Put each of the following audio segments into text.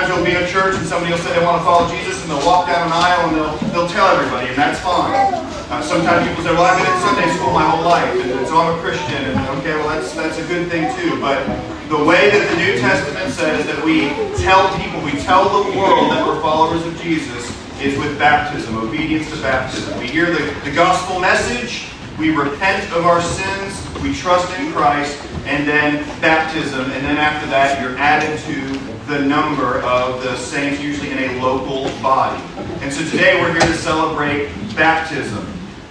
sometimes you'll be in church and somebody will say they want to follow Jesus and they'll walk down an aisle and they'll, they'll tell everybody, and that's fine. Uh, sometimes people say, well, I've been in Sunday school my whole life, and, and so I'm a Christian, and okay, well, that's, that's a good thing too. But the way that the New Testament says that we tell people, we tell the world that we're followers of Jesus is with baptism, obedience to baptism. We hear the, the gospel message, we repent of our sins, we trust in Christ, and then baptism, and then after that, you're added to the number of the saints, usually in a local body. And so today we're here to celebrate baptism.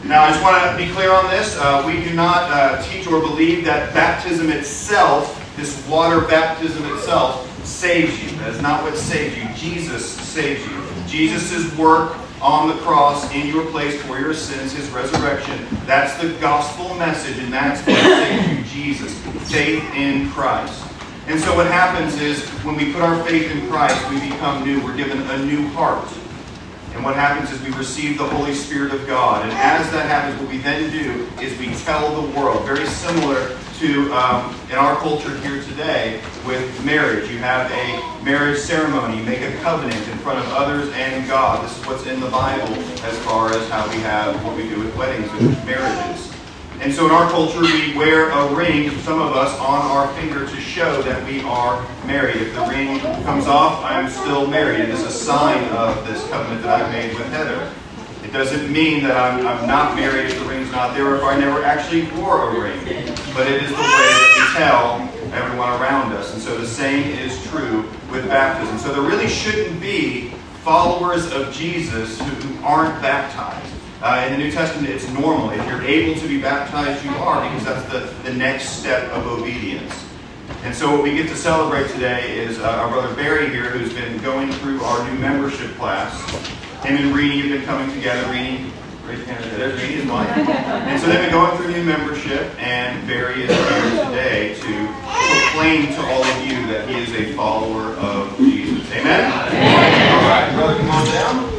Now, I just want to be clear on this. Uh, we do not uh, teach or believe that baptism itself, this water baptism itself, saves you. That is not what saves you. Jesus saves you. Jesus' work on the cross in your place for your sins, his resurrection. That's the gospel message, and that's what saves you, Jesus. Faith in Christ. And so what happens is when we put our faith in Christ, we become new. We're given a new heart. And what happens is we receive the Holy Spirit of God. And as that happens, what we then do is we tell the world. Very similar to um, in our culture here today with marriage. You have a marriage ceremony, you make a covenant in front of others and God. This is what's in the Bible as far as how we have what we do with weddings and marriages. And so in our culture, we wear a ring, some of us, on our finger to show that we are married. If the ring comes off, I'm still married. It is a sign of this covenant that I've made with Heather. It doesn't mean that I'm, I'm not married if the ring's not there or if I never actually wore a ring. But it is the way that we tell everyone around us. And so the same is true with baptism. So there really shouldn't be followers of Jesus who aren't baptized. Uh, in the New Testament, it's normal. If you're able to be baptized, you are, because that's the, the next step of obedience. And so what we get to celebrate today is uh, our brother Barry here, who's been going through our new membership class. Him and Reenie have been coming together. Reenie, raise your hand. There's Reenie, his wife. And so they've been going through new membership, and Barry is here today to proclaim to all of you that he is a follower of Jesus. Amen? Amen. All right, brother, come on down.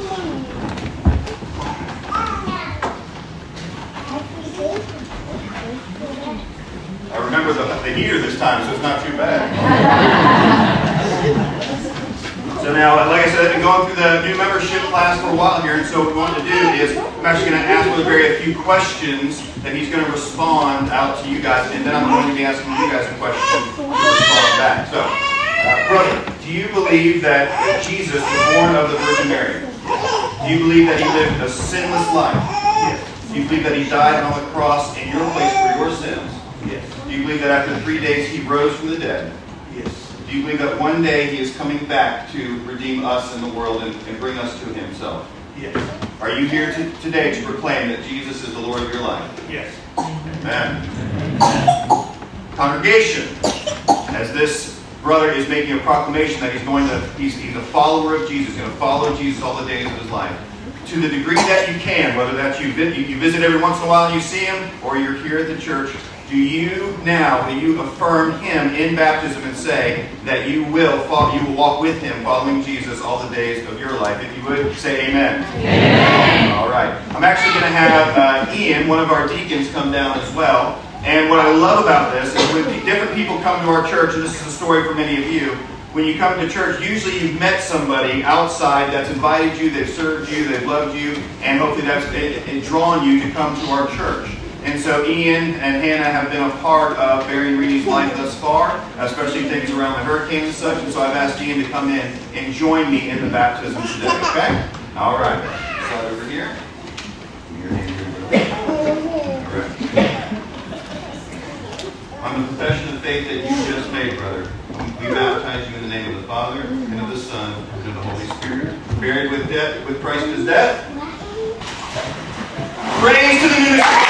Remember the, heater this time, so it's not too bad. so now, like I said, I've been going through the new membership class for a while here, and so what we want to do is I'm actually going to ask Barry a few questions that he's going to respond out to you guys, and then I'm going to be asking you guys a question to respond back. So, uh, brother, do you believe that Jesus was born of the Virgin Mary? Do you believe that he lived a sinless life? Do you believe that he died on the cross in your place for your sins? Do you believe that after three days he rose from the dead? Yes. Do you believe that one day he is coming back to redeem us in the world and, and bring us to himself? Yes. Are you here to, today to proclaim that Jesus is the Lord of your life? Yes. Amen. Congregation, as this brother is making a proclamation that he's going to, he's, he's a follower of Jesus, going to follow Jesus all the days of his life. To the degree that you can, whether that's you, you visit every once in a while and you see him, or you're here at the church, do you now, will you affirm him in baptism and say that you will follow, you will walk with him, following Jesus all the days of your life? If you would, say amen. Amen. All right. I'm actually going to have uh, Ian, one of our deacons, come down as well. And what I love about this is when different people come to our church, and this is a story for many of you, when you come to church, usually you've met somebody outside that's invited you, they've served you, they've loved you, and hopefully that's it, it drawn you to come to our church. And so Ian and Hannah have been a part of Barry Reenie's life thus far, especially things around the hurricane and such. And so I've asked Ian to come in and join me in the baptism today. Okay? All right. Slide over here. On the profession of faith that you just made, brother, we baptize you in the name of the Father, and of the Son, and of the Holy Spirit. Buried with death, with Christ his death. Praise to the ministry.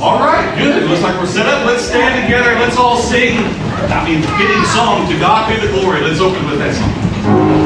All right, good. Looks like we're set up. Let's stand together. Let's all sing. I mean, fitting song to God be the glory. Let's open with that song.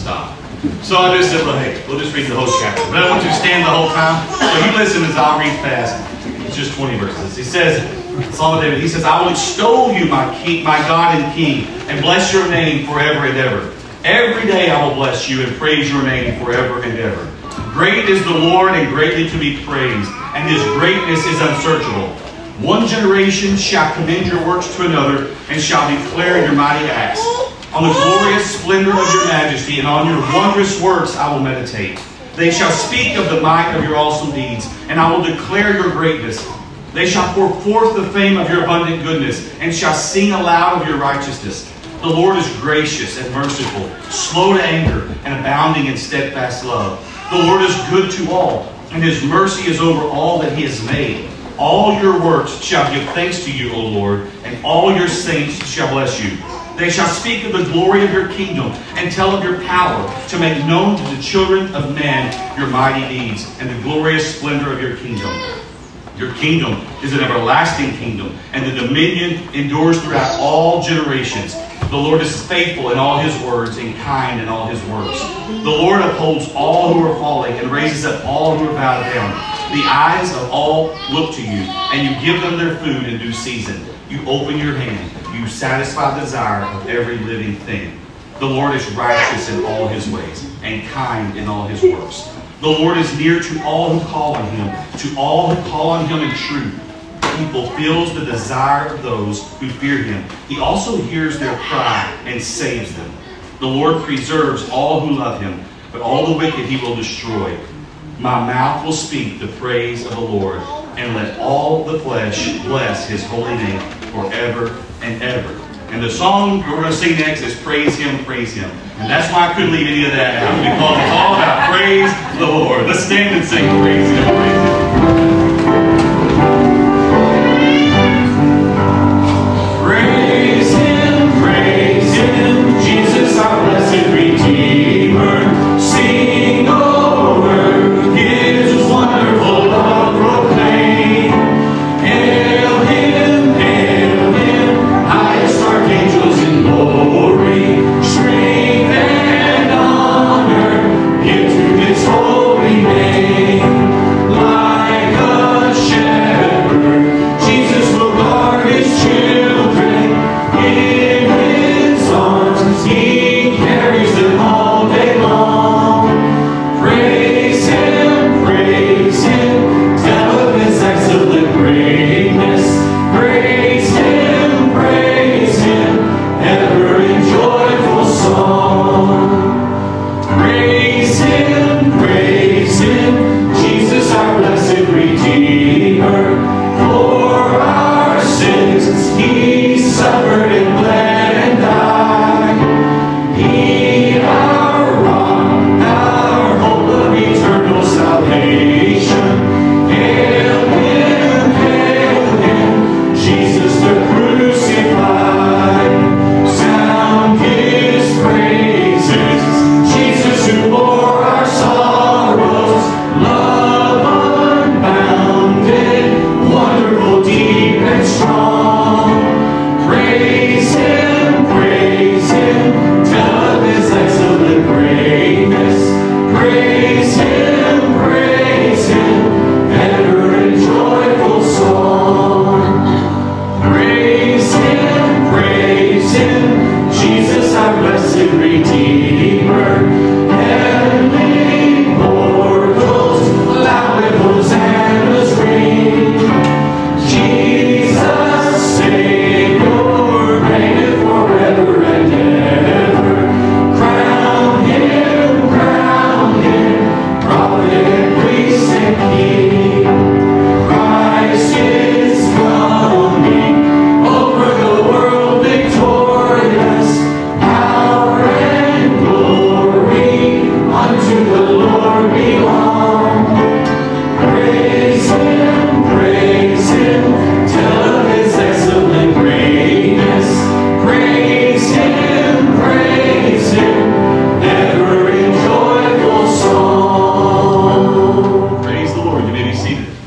Stop. So I just said, well, hey, we'll just read the whole chapter. But I want you to stand the whole time. So you listen as I'll read fast. It's just 20 verses. He says, Psalm of David, he says, I will extol you, my king, my God and King, and bless your name forever and ever. Every day I will bless you and praise your name forever and ever. Great is the Lord and greatly to be praised, and his greatness is unsearchable. One generation shall commend your works to another, and shall declare your mighty acts. On the glorious splendor of your majesty, and on your wondrous works I will meditate. They shall speak of the might of your awesome deeds, and I will declare your greatness. They shall pour forth the fame of your abundant goodness, and shall sing aloud of your righteousness. The Lord is gracious and merciful, slow to anger, and abounding in steadfast love. The Lord is good to all, and his mercy is over all that he has made. All your works shall give thanks to you, O Lord, and all your saints shall bless you. They shall speak of the glory of your kingdom and tell of your power to make known to the children of men your mighty deeds and the glorious splendor of your kingdom. Your kingdom is an everlasting kingdom, and the dominion endures throughout all generations. The Lord is faithful in all his words and kind in all his works. The Lord upholds all who are falling and raises up all who are bowed down. The eyes of all look to you, and you give them their food in due season. You open your hand, you satisfy the desire of every living thing. The Lord is righteous in all his ways and kind in all his works. The Lord is near to all who call on him, to all who call on him in truth. He fulfills the desire of those who fear him. He also hears their cry and saves them. The Lord preserves all who love him, but all the wicked he will destroy. My mouth will speak the praise of the Lord, and let all the flesh bless his holy name forever and ever. And the song we're going to sing next is Praise Him, Praise Him. And that's why I couldn't leave any of that out, because it's all about praise the Lord. Let's stand and sing Praise Him, Praise Him. 100.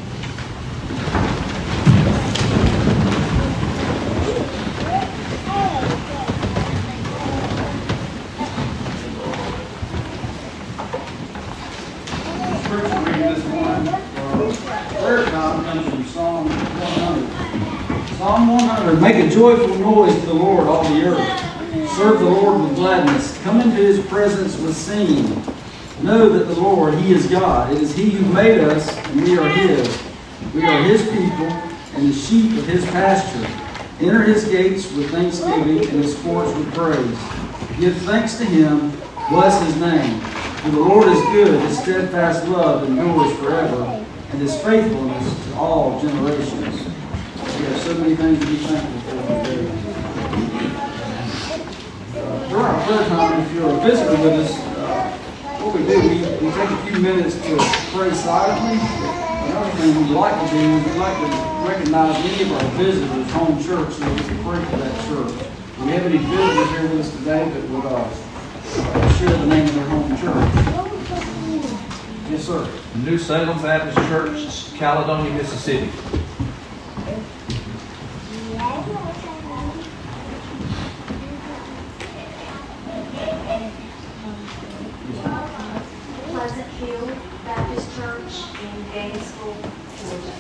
Psalm 100, make a joyful noise to the Lord, all the earth. Serve the Lord with gladness. Come into his presence with singing. Know that the Lord, he is God. It is he who made us, and we are his. We are his people, and the sheep of his pasture. Enter his gates with thanksgiving, and his courts with praise. Give thanks to him, bless his name. For the Lord is good, his steadfast love endures forever, and his faithfulness to all generations. We have so many things to be thankful for today. Uh, During our prayer time, if you're a visitor with us, what we do, we, we take a few minutes to pray silently. Another thing we'd like to do is we'd like to recognize any of our visitors, home church, so we can pray for that church. We have any visitors here with us today that would uh, share the name of their home church? Yes, sir. New Salem Baptist Church, Caledonia, Mississippi. Hill Baptist Church in Gainesville, Georgia.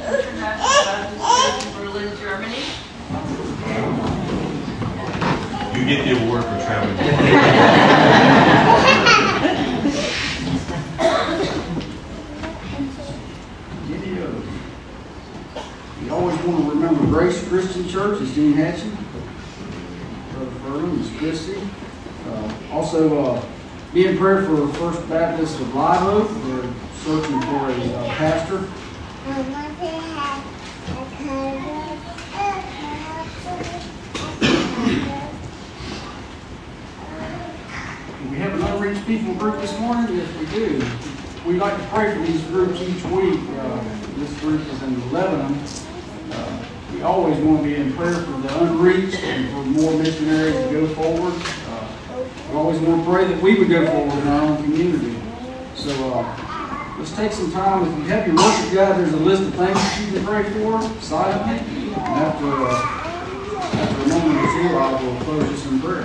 International Baptist Church in Berlin, Germany. You get the award for traveling. Any others? We always want to remember Grace Christian Church, is Dean Hatchie. Miss Christie. Uh, Also, uh, be in prayer for First Baptist of Live Oak. They're searching for a uh, pastor. We have an unreached people group this morning? Yes, we do. We like to pray for these groups each week. Uh, This group is in Lebanon. We always want to be in prayer for the unreached and for more missionaries to go forward. Uh, We always want to pray that we would go forward in our own community. So uh, let's take some time. If you have your worship guide, there's a list of things that you can pray for silently. And after, uh, after a moment or two, I will close this in prayer.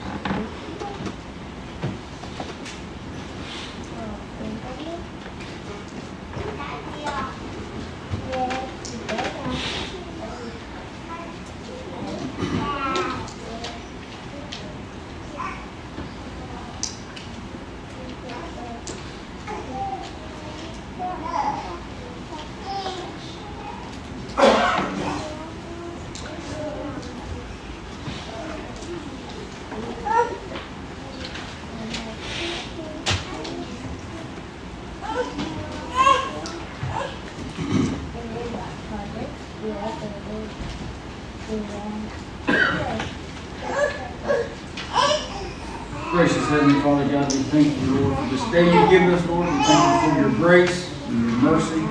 Gracious Heavenly Father God, we thank you, Lord, for this day you've given us, Lord. We thank you for your grace and your mercy.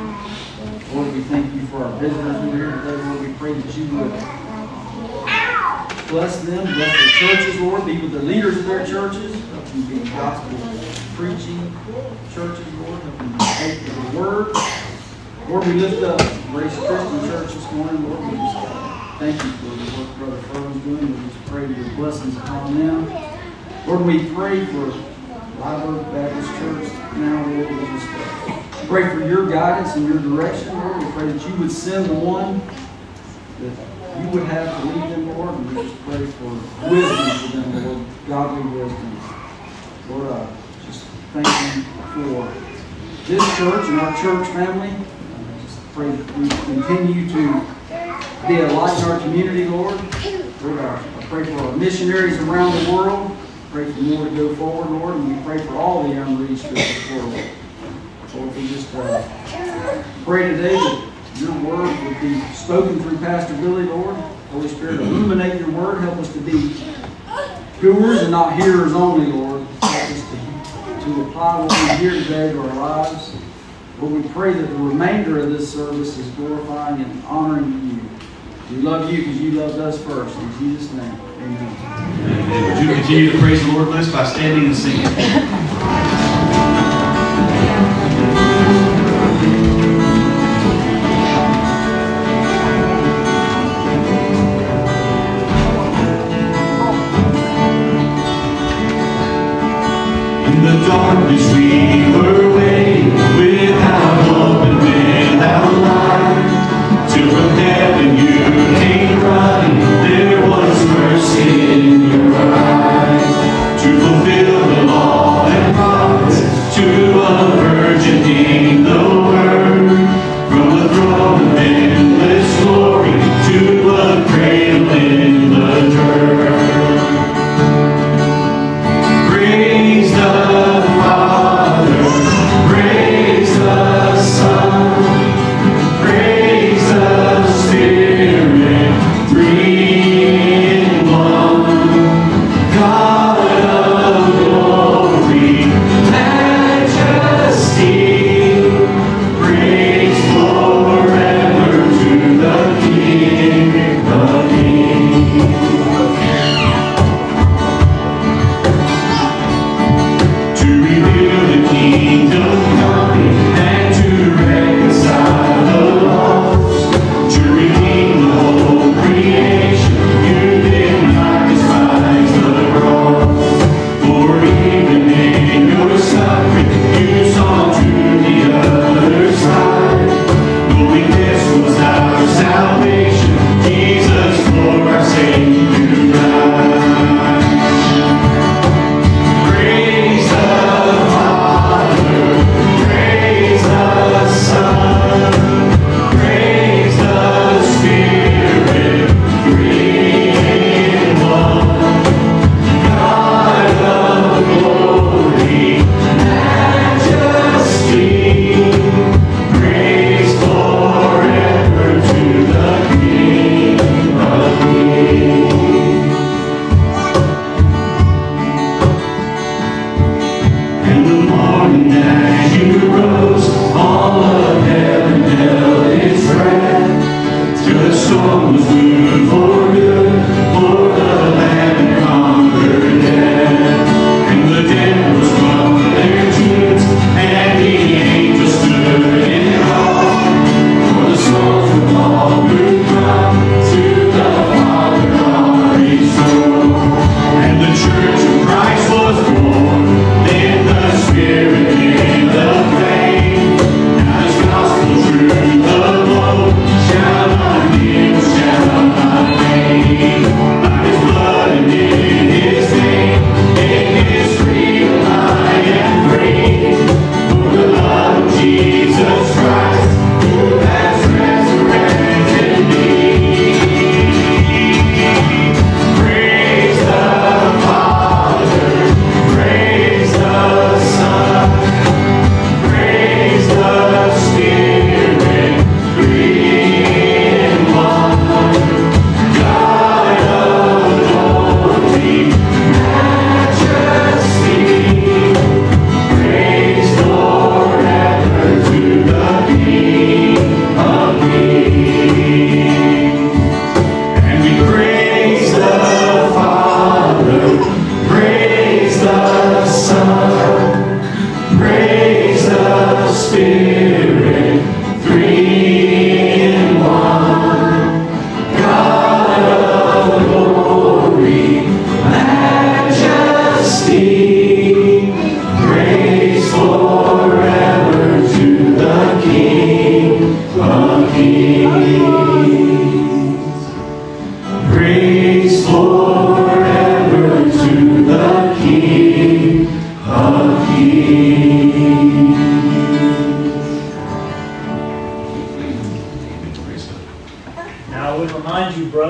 Lord, we thank you for our visitors who are here today. Lord, we pray that you would bless them, bless their churches, Lord. Be with the leaders of their churches. Help them be gospel preaching churches, Lord. Help them faithful the word. Lord, we lift up Grace Christian Church this morning. Lord, we just thank you for the work Brother Furlong's doing. We just pray your blessings upon them. Lord, we pray for Oak Baptist Church now, Lord. Uh, pray for your guidance and your direction, Lord. We pray that you would send the one that you would have to lead them, Lord. And we just pray for wisdom for them, Lord, godly wisdom. Lord, uh, just thank you for this church and our church family. Uh, just pray that we continue to be a light in our community, Lord. Lord, I I pray for our missionaries around the world. Pray for more to go forward, Lord, and we pray for all the unreached of this world. Lord, we just uh, pray today that your word would be spoken through Pastor Billy, Lord. Holy Spirit, illuminate your word. Help us to be doers and not hearers only, Lord. Help us to, to apply what we hear today to our lives. Lord, we pray that the remainder of this service is glorifying and honoring you. We love you because you loved us first. In Jesus' name, amen. Would you continue to praise the Lord with us by standing and singing? In the darkness we were waiting without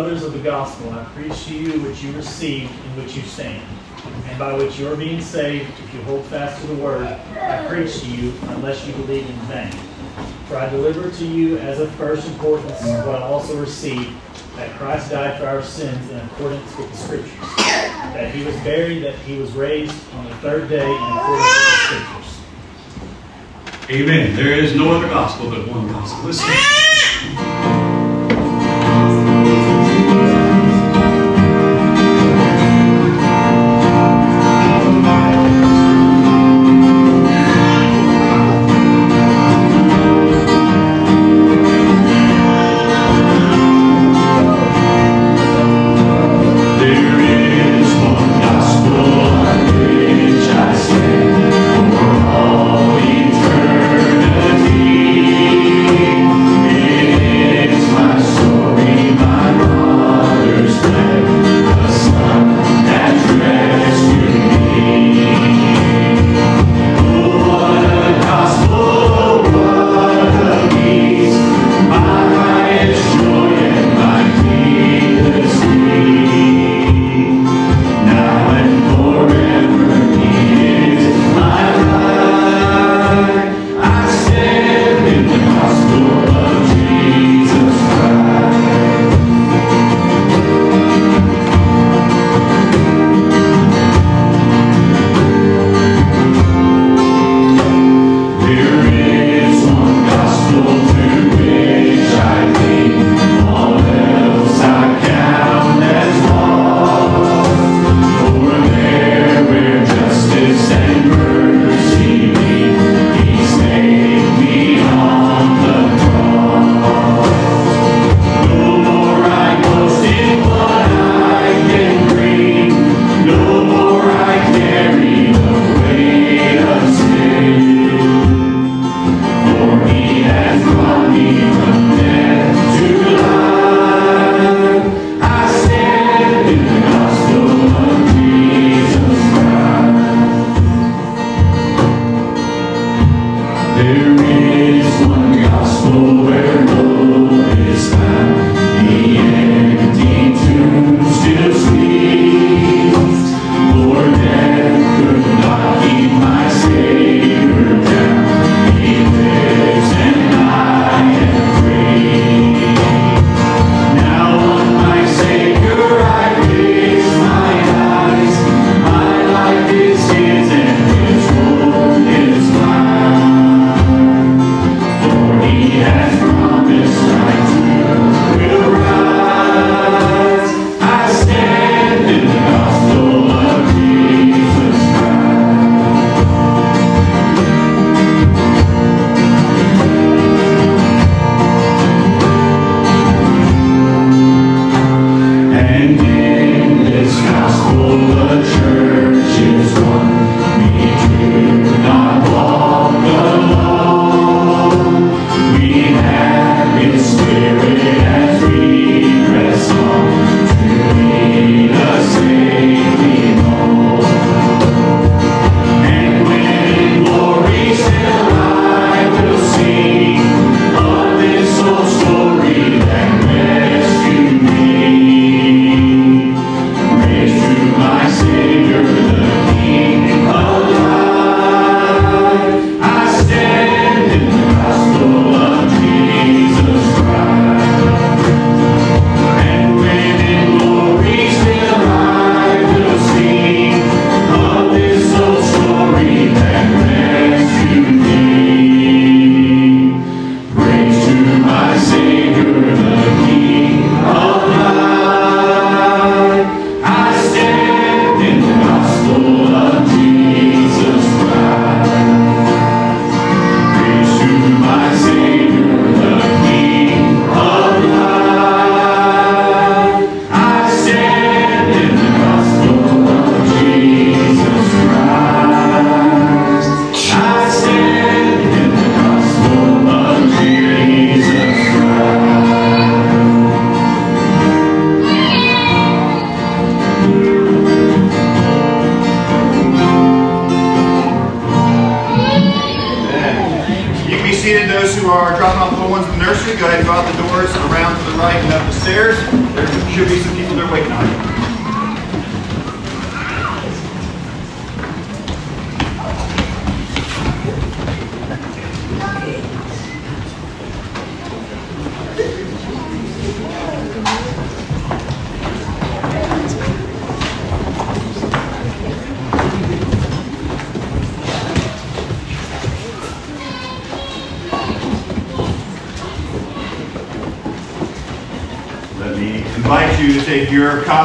brothers, of the gospel I preach to you, which you received, in which you stand, and by which you are being saved, if you hold fast to the word I preach to you, unless you believe in vain. For I delivered to you as of first importance what I also received, that Christ died for our sins in accordance with the Scriptures, that he was buried, that he was raised on the third day in accordance with the Scriptures. Amen. There is no other gospel but one gospel. Listen.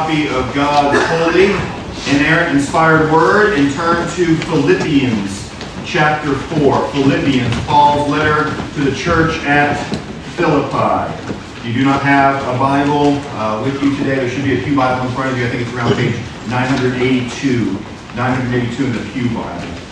Copy of God's holy, inerrant, inspired word and turn to Philippians chapter 4. Philippians, Paul's letter to the church at Philippi. If you do not have a Bible uh, with you today, there should be a Pew Bible in front of you. I think it's around page 982. 982 in the Pew Bible.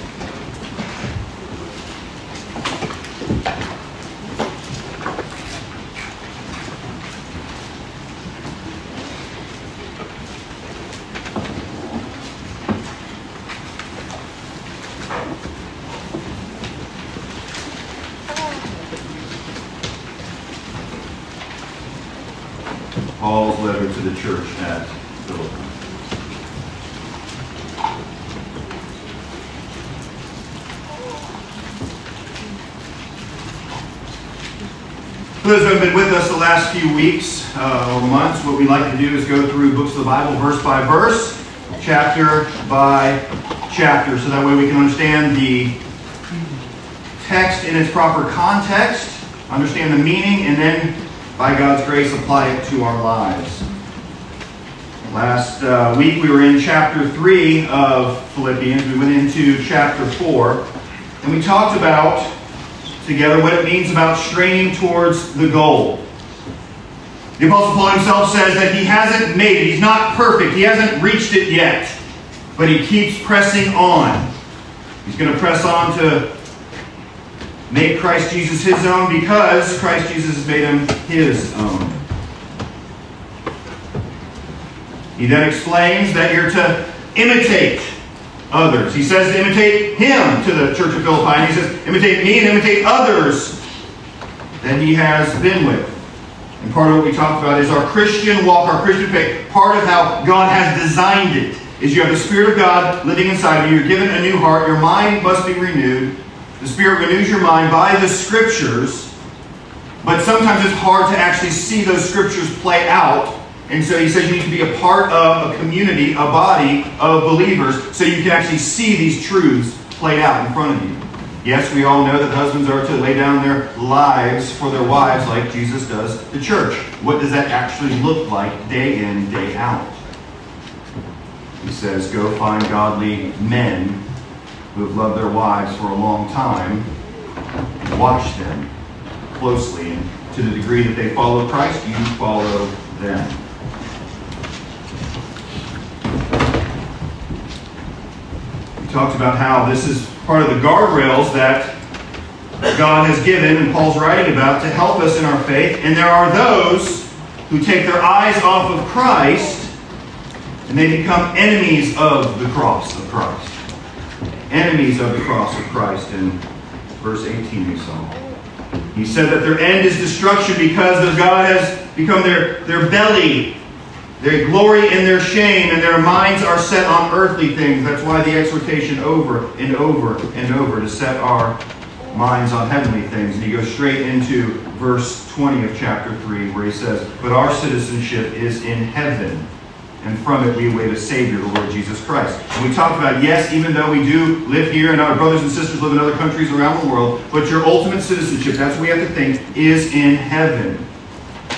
Paul's letter to the church at Philippi. For those who have been with us the last few weeks uh, or months, what we like to do is go through books of the Bible verse by verse, chapter by chapter, so that way we can understand the text in its proper context, understand the meaning, and then, by God's grace, apply it to our lives. Last uh, week we were in chapter 3 of Philippians. We went into chapter 4, and we talked about together what it means about straining towards the goal. The Apostle Paul himself says that he hasn't made it. He's not perfect. He hasn't reached it yet. But he keeps pressing on. He's going to press on to make Christ Jesus his own because Christ Jesus has made him his own. He then explains that you're to imitate others. He says to imitate him to the church of Philippi, and he says, imitate me and imitate others that he has been with. And part of what we talked about is our Christian walk, our Christian faith. Part of how God has designed it is you have the Spirit of God living inside of you. You're given a new heart. Your mind must be renewed. The Spirit renews your mind by the Scriptures. But sometimes it's hard to actually see those Scriptures play out and so he says you need to be a part of a community, a body of believers, so you can actually see these truths played out in front of you. Yes, we all know that husbands are to lay down their lives for their wives like Jesus does the church. What does that actually look like day in, day out? He says, go find godly men who have loved their wives for a long time and watch them closely. And to the degree that they follow Christ, you follow them. Talked about how this is part of the guardrails that God has given and Paul's writing about to help us in our faith. And there are those who take their eyes off of Christ and they become enemies of the cross of Christ. Enemies of the cross of Christ in verse 18 we saw. He said that their end is destruction because their God has become their, their belly they glory in their shame, and their minds are set on earthly things. That's why the exhortation over and over and over to set our minds on heavenly things. And he goes straight into verse 20 of chapter 3, where he says, But our citizenship is in heaven, and from it we await a Savior, the Lord Jesus Christ. And we talked about, yes, even though we do live here and our brothers and sisters live in other countries around the world, but your ultimate citizenship, that's what we have to think, is in heaven.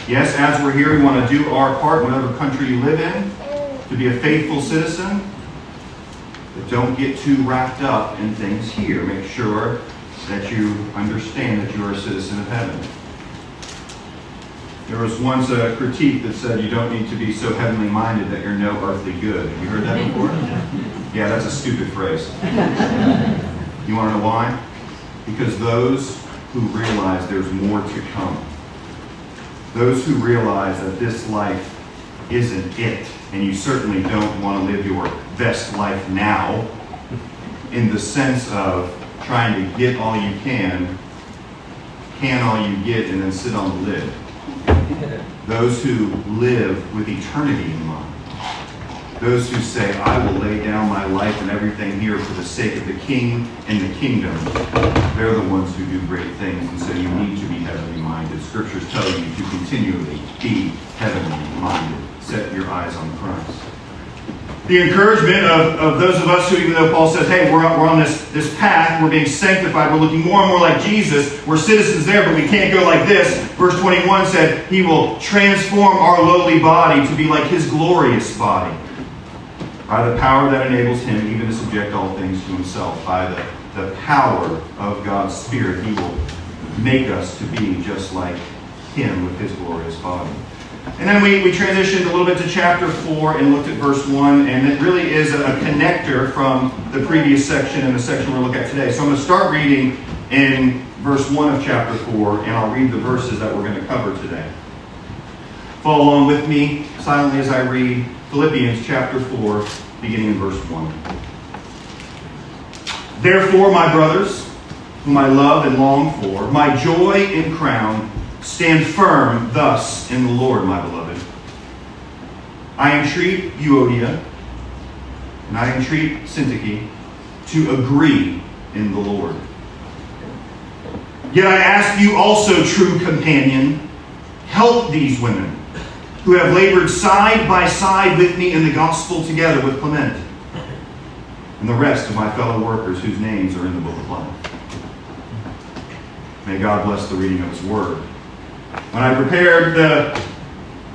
Yes, as we're here, we want to do our part, whatever country you live in, to be a faithful citizen. But don't get too wrapped up in things here. Make sure that you understand that you're a citizen of heaven. There was once a critique that said you don't need to be so heavenly minded that you're no earthly good. Have you heard that before? Yeah, that's a stupid phrase. You want to know why? Because those who realize there's more to come those who realize that this life isn't it, and you certainly don't want to live your best life now in the sense of trying to get all you can, can all you get and then sit on the lid. Those who live with eternity in mind. Those who say, I will lay down my life and everything here for the sake of the king and the kingdom. They're the ones who do great things, and so you need to be heavenly. Scriptures tell you to continually be heavenly minded. Set your eyes on Christ the encouragement of, of those of us who, even though Paul says, hey, we're, we're on this, this path, we're being sanctified, we're looking more and more like Jesus, we're citizens there, but we can't go like this. Verse 21 said, He will transform our lowly body to be like His glorious body by the power that enables Him even to subject all things to Himself. By the, the power of God's Spirit, He will make us to be just like Him with His glorious body. And then we, we transitioned a little bit to chapter 4 and looked at verse 1, and it really is a, connector from the previous section and the section we're looking at today. So I'm going to start reading in verse 1 of chapter 4, and I'll read the verses that we're going to cover today. Follow along with me silently as I read Philippians chapter 4, beginning in verse 1. Therefore, my brothers, whom I love and long for, my joy and crown, Stand firm thus in the Lord, my beloved. I entreat Euodia and I entreat Syntyche to agree in the Lord. Yet I ask you also, true companion, help these women who have labored side by side with me in the gospel together with Clement and the rest of my fellow workers whose names are in the book of life. May God bless the reading of his word. When I prepared the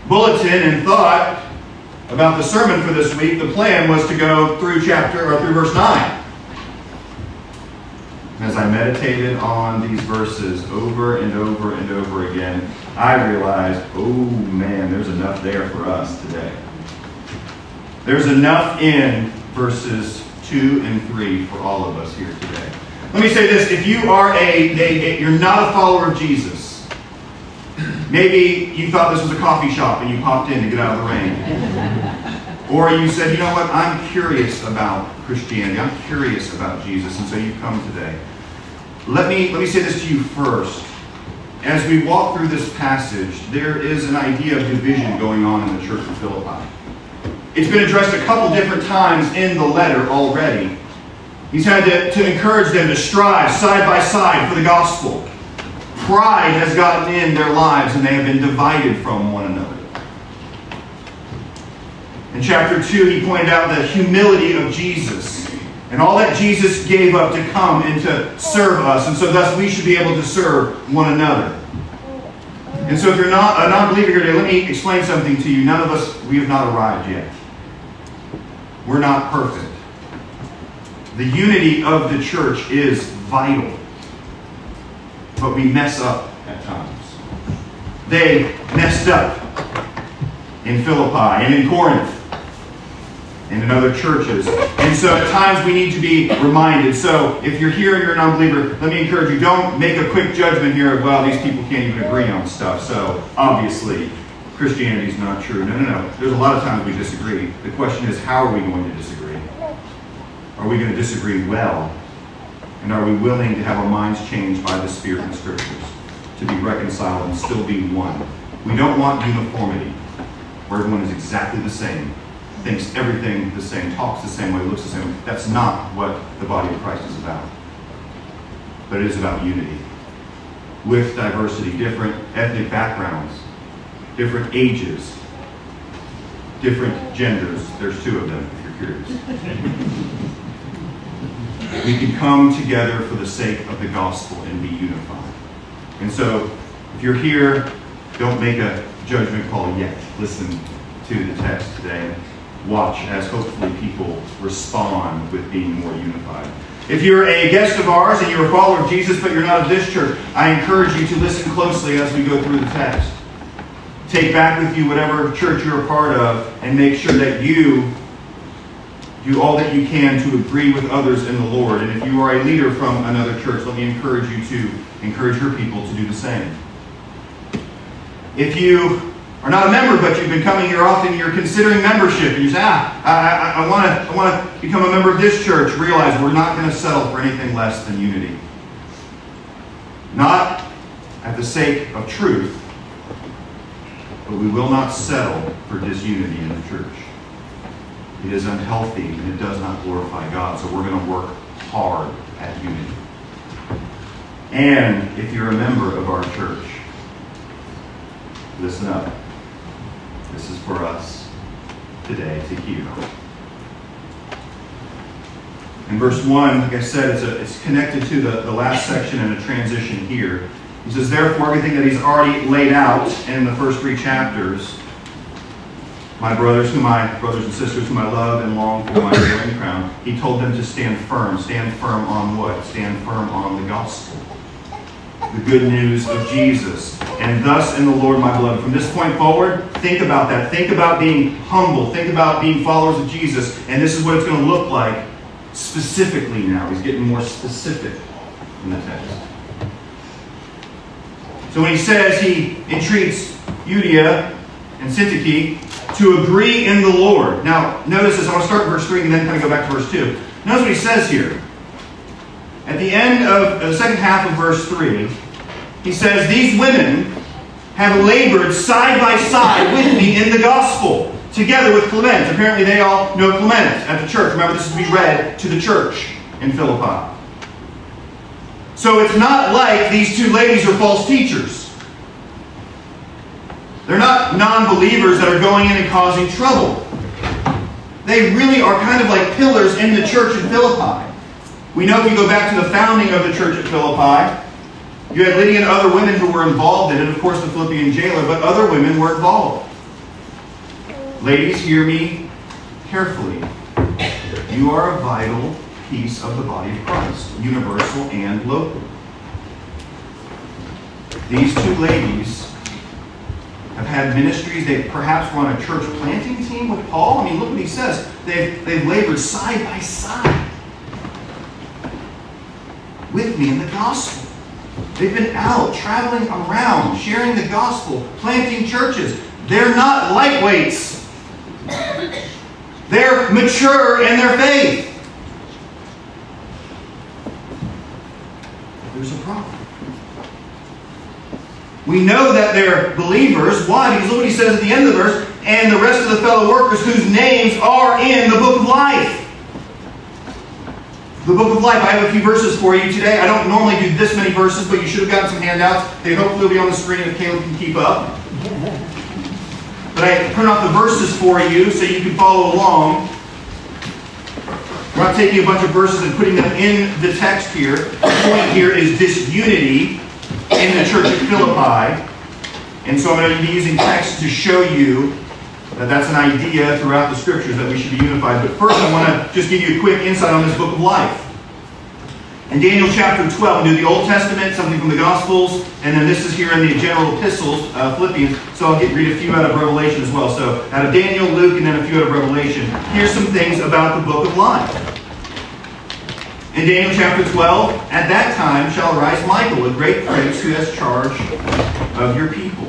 bulletin and thought about the sermon for this week, the plan was to go through chapter or through verse 9. As I meditated on these verses over and over and over again, I realized, oh man, there's enough there for us today. There's enough in verses 2 and 3 for all of us here today. Let me say this if you are a, a, a you're not a follower of Jesus, Maybe you thought this was a coffee shop and you popped in to get out of the rain. or you said, you know what, I'm curious about Christianity. I'm curious about Jesus, and so you've come today. Let me, let me say this to you first. As we walk through this passage, there is an idea of division going on in the church of Philippi. It's been addressed a couple different times in the letter already. He's had to, to encourage them to strive side by side for the gospel. Pride has gotten in their lives and they have been divided from one another. In chapter 2, he pointed out the humility of Jesus and all that Jesus gave up to come and to serve us. And so, thus, we should be able to serve one another. And so, if you're not a non believer here today, let me explain something to you. None of us, we have not arrived yet. We're not perfect. The unity of the church is vital but we mess up at times. They messed up in Philippi and in Corinth and in other churches. And so at times we need to be reminded. So if you're here and you're an unbeliever, let me encourage you, don't make a quick judgment here of, well, these people can't even agree on stuff. So obviously, Christianity is not true. No, no, no. There's a lot of times we disagree. The question is, how are we going to disagree? Are we going to disagree well? And are we willing to have our minds changed by the Spirit and Scriptures to be reconciled and still be one? We don't want uniformity, where everyone is exactly the same, thinks everything the same, talks the same way, looks the same. That's not what the body of Christ is about. But it is about unity with diversity, different ethnic backgrounds, different ages, different genders. There's two of them, if you're curious. we can come together for the sake of the gospel and be unified. And so, if you're here, don't make a judgment call yet. Listen to the text today watch as hopefully people respond with being more unified. If you're a guest of ours and you're a follower of Jesus, but you're not of this church, I encourage you to listen closely as we go through the text. Take back with you whatever church you're a part of and make sure that you do all that you can to agree with others in the Lord. And if you are a leader from another church, let me encourage you to encourage your people to do the same. If you are not a member, but you've been coming here often, you're considering membership, and you say, ah, I, I, I want to become a member of this church, realize we're not going to settle for anything less than unity. Not at the sake of truth, but we will not settle for disunity in the church. It is unhealthy and it does not glorify God, so we're going to work hard at unity. And if you're a member of our church, listen up. This is for us today to hear. In verse 1, like I said, it's, a, it's connected to the, the last section and a transition here. He says, Therefore, everything that he's already laid out in the first three chapters, my brothers, whom I, brothers and sisters whom I love and long for my wearing crown, he told them to stand firm. Stand firm on what? Stand firm on the gospel. The good news of Jesus. And thus in the Lord, my beloved. From this point forward, think about that. Think about being humble. Think about being followers of Jesus. And this is what it's going to look like specifically now. He's getting more specific in the text. So when he says he entreats Euodia and Syntyche to agree in the Lord. Now, notice this. I want to start verse 3 and then kind of go back to verse 2. Notice what he says here. At the end of the second half of verse 3, he says, These women have labored side by side with me in the gospel together with Clement. Apparently, they all know Clement at the church. Remember, this is to be read to the church in Philippi. So it's not like these two ladies are false teachers. They're not non believers that are going in and causing trouble. They really are kind of like pillars in the church in Philippi. We know if you go back to the founding of the church at Philippi, you had Lydia and other women who were involved in it, of course, the Philippian jailer, but other women were involved. Ladies, hear me carefully. You are a vital piece of the body of Christ, universal and local. These two ladies have had ministries. They perhaps on a church planting team with Paul. I mean, look what he says. They've, they've labored side by side with me in the gospel. They've been out traveling around, sharing the gospel, planting churches. They're not lightweights. They're mature in their faith. There's a problem. We know that they're believers. Why? Because look what he says at the end of the verse, and the rest of the fellow workers whose names are in the book of life. The book of life. I have a few verses for you today. I don't normally do this many verses, but you should have gotten some handouts. They hopefully will be on the screen if Caleb can keep up. But I print off the verses for you so you can follow along. We're not taking a bunch of verses and putting them in the text here. The point here is disunity in the church at Philippi. And so I'm going to be using text to show you that that's an idea throughout the scriptures that we should be unified. But first, I want to just give you a quick insight on this book of life. In Daniel chapter 12, we do the Old Testament, something from the Gospels, and then this is here in the general epistles, uh, Philippians. So I'll get, read a few out of Revelation as well. So out of Daniel, Luke, and then a few out of Revelation. Here's some things about the book of life. In Daniel chapter 12, at that time shall arise Michael, a great prince who has charge of your people.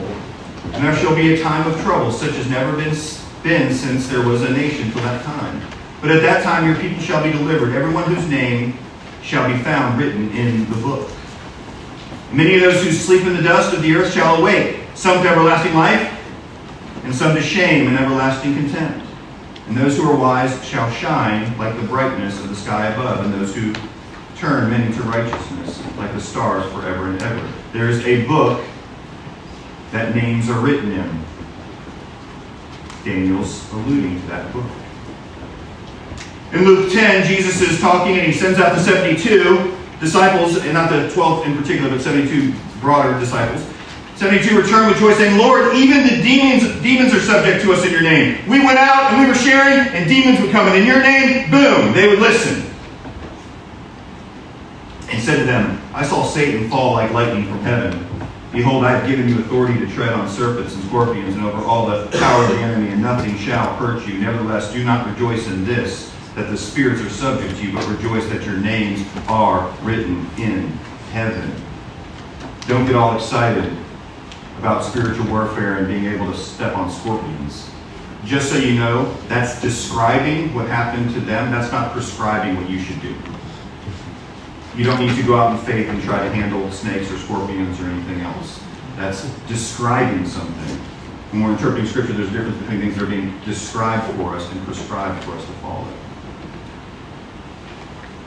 And there shall be a time of trouble, such as never been, been since there was a nation till that time. But at that time your people shall be delivered, everyone whose name shall be found written in the book. Many of those who sleep in the dust of the earth shall awake, some to everlasting life, and some to shame and everlasting contempt. And those who are wise shall shine like the brightness of the sky above, and those who turn many to righteousness like the stars forever and ever. There is a book that names are written in. Daniel's alluding to that book. In Luke 10, Jesus is talking and he sends out the 72 disciples, and not the 12 in particular, but 72 broader disciples. 72 return with joy, saying, Lord, even the demons, demons are subject to us in your name. We went out and we were sharing, and demons would come, and in your name, boom, they would listen. He said to them, I saw Satan fall like lightning from heaven. Behold, I have given you authority to tread on serpents and scorpions and over all the power of the enemy, and nothing shall hurt you. Nevertheless, do not rejoice in this, that the spirits are subject to you, but rejoice that your names are written in heaven. Don't get all excited about spiritual warfare and being able to step on scorpions. Just so you know, that's describing what happened to them. That's not prescribing what you should do. You don't need to go out in faith and try to handle snakes or scorpions or anything else. That's describing something. When we're interpreting Scripture, there's a difference between things that are being described for us and prescribed for us to follow.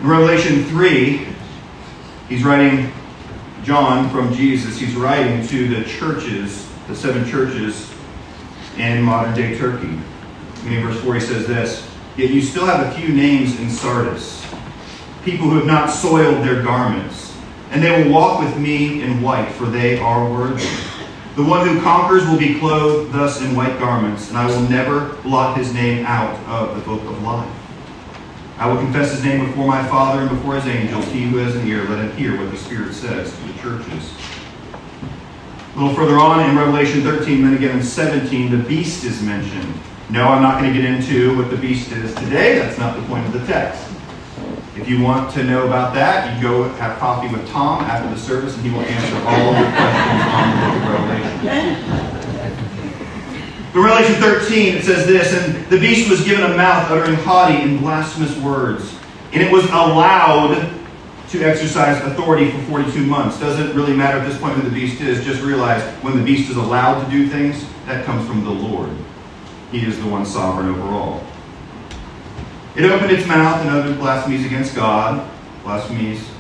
In Revelation 3, he's writing, John from Jesus, he's writing to the churches, the seven churches in modern day Turkey. In verse 4, he says this Yet you still have a few names in Sardis, people who have not soiled their garments, and they will walk with me in white, for they are worthy. The one who conquers will be clothed thus in white garments, and I will never blot his name out of the book of life. I will confess his name before my Father and before his angels. He who has an ear, let him hear what the Spirit says to the churches. A little further on in Revelation 13, then again in 17, the beast is mentioned. No, I'm not going to get into what the beast is today. That's not the point of the text. If you want to know about that, you go have coffee with Tom after the service, and he will answer all of your questions on the book of Revelation. In Revelation 13, it says this, And the beast was given a mouth uttering haughty and blasphemous words, and it was allowed to exercise authority for 42 months. Doesn't really matter at this point who the beast is, just realize when the beast is allowed to do things, that comes from the Lord. He is the one sovereign over all. It opened its mouth and uttered blasphemies against God, blasphemies,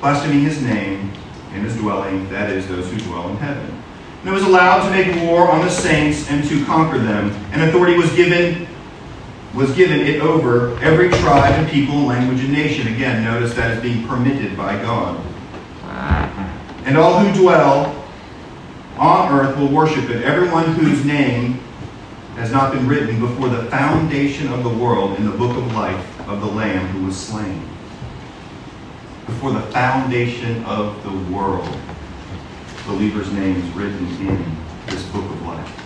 blaspheming his name and his dwelling, that is, those who dwell in heaven. And it was allowed to make war on the saints and to conquer them. And authority was given was given it over every tribe and people, language, and nation. Again, notice that is being permitted by God. And all who dwell on earth will worship it. Everyone whose name has not been written before the foundation of the world in the book of life of the Lamb who was slain. Before the foundation of the world, believers' names written in this book of life.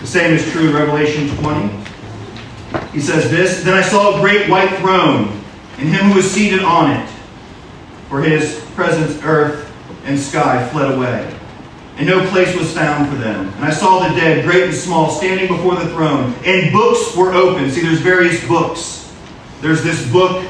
The same is true in Revelation 20. He says this Then I saw a great white throne, and him who was seated on it. For his presence, earth and sky fled away, and no place was found for them. And I saw the dead, great and small, standing before the throne, and books were opened. See, there's various books. There's this book,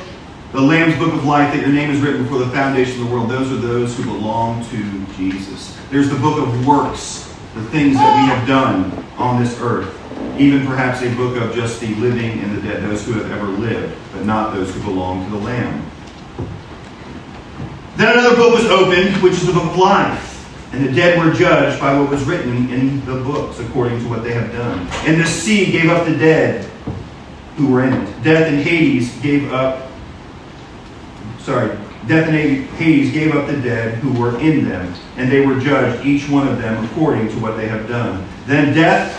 the Lamb's Book of Life, that your name is written before the foundation of the world. Those are those who belong to Jesus. There's the book of works, the things that we have done on this earth even perhaps a book of just the living and the dead, those who have ever lived, but not those who belong to the Lamb. Then another book was opened, which is the book of life. And the dead were judged by what was written in the books, according to what they have done. And the sea gave up the dead who were in it. Death and Hades gave up, sorry, death and Hades gave up the dead who were in them. And they were judged, each one of them, according to what they have done. Then death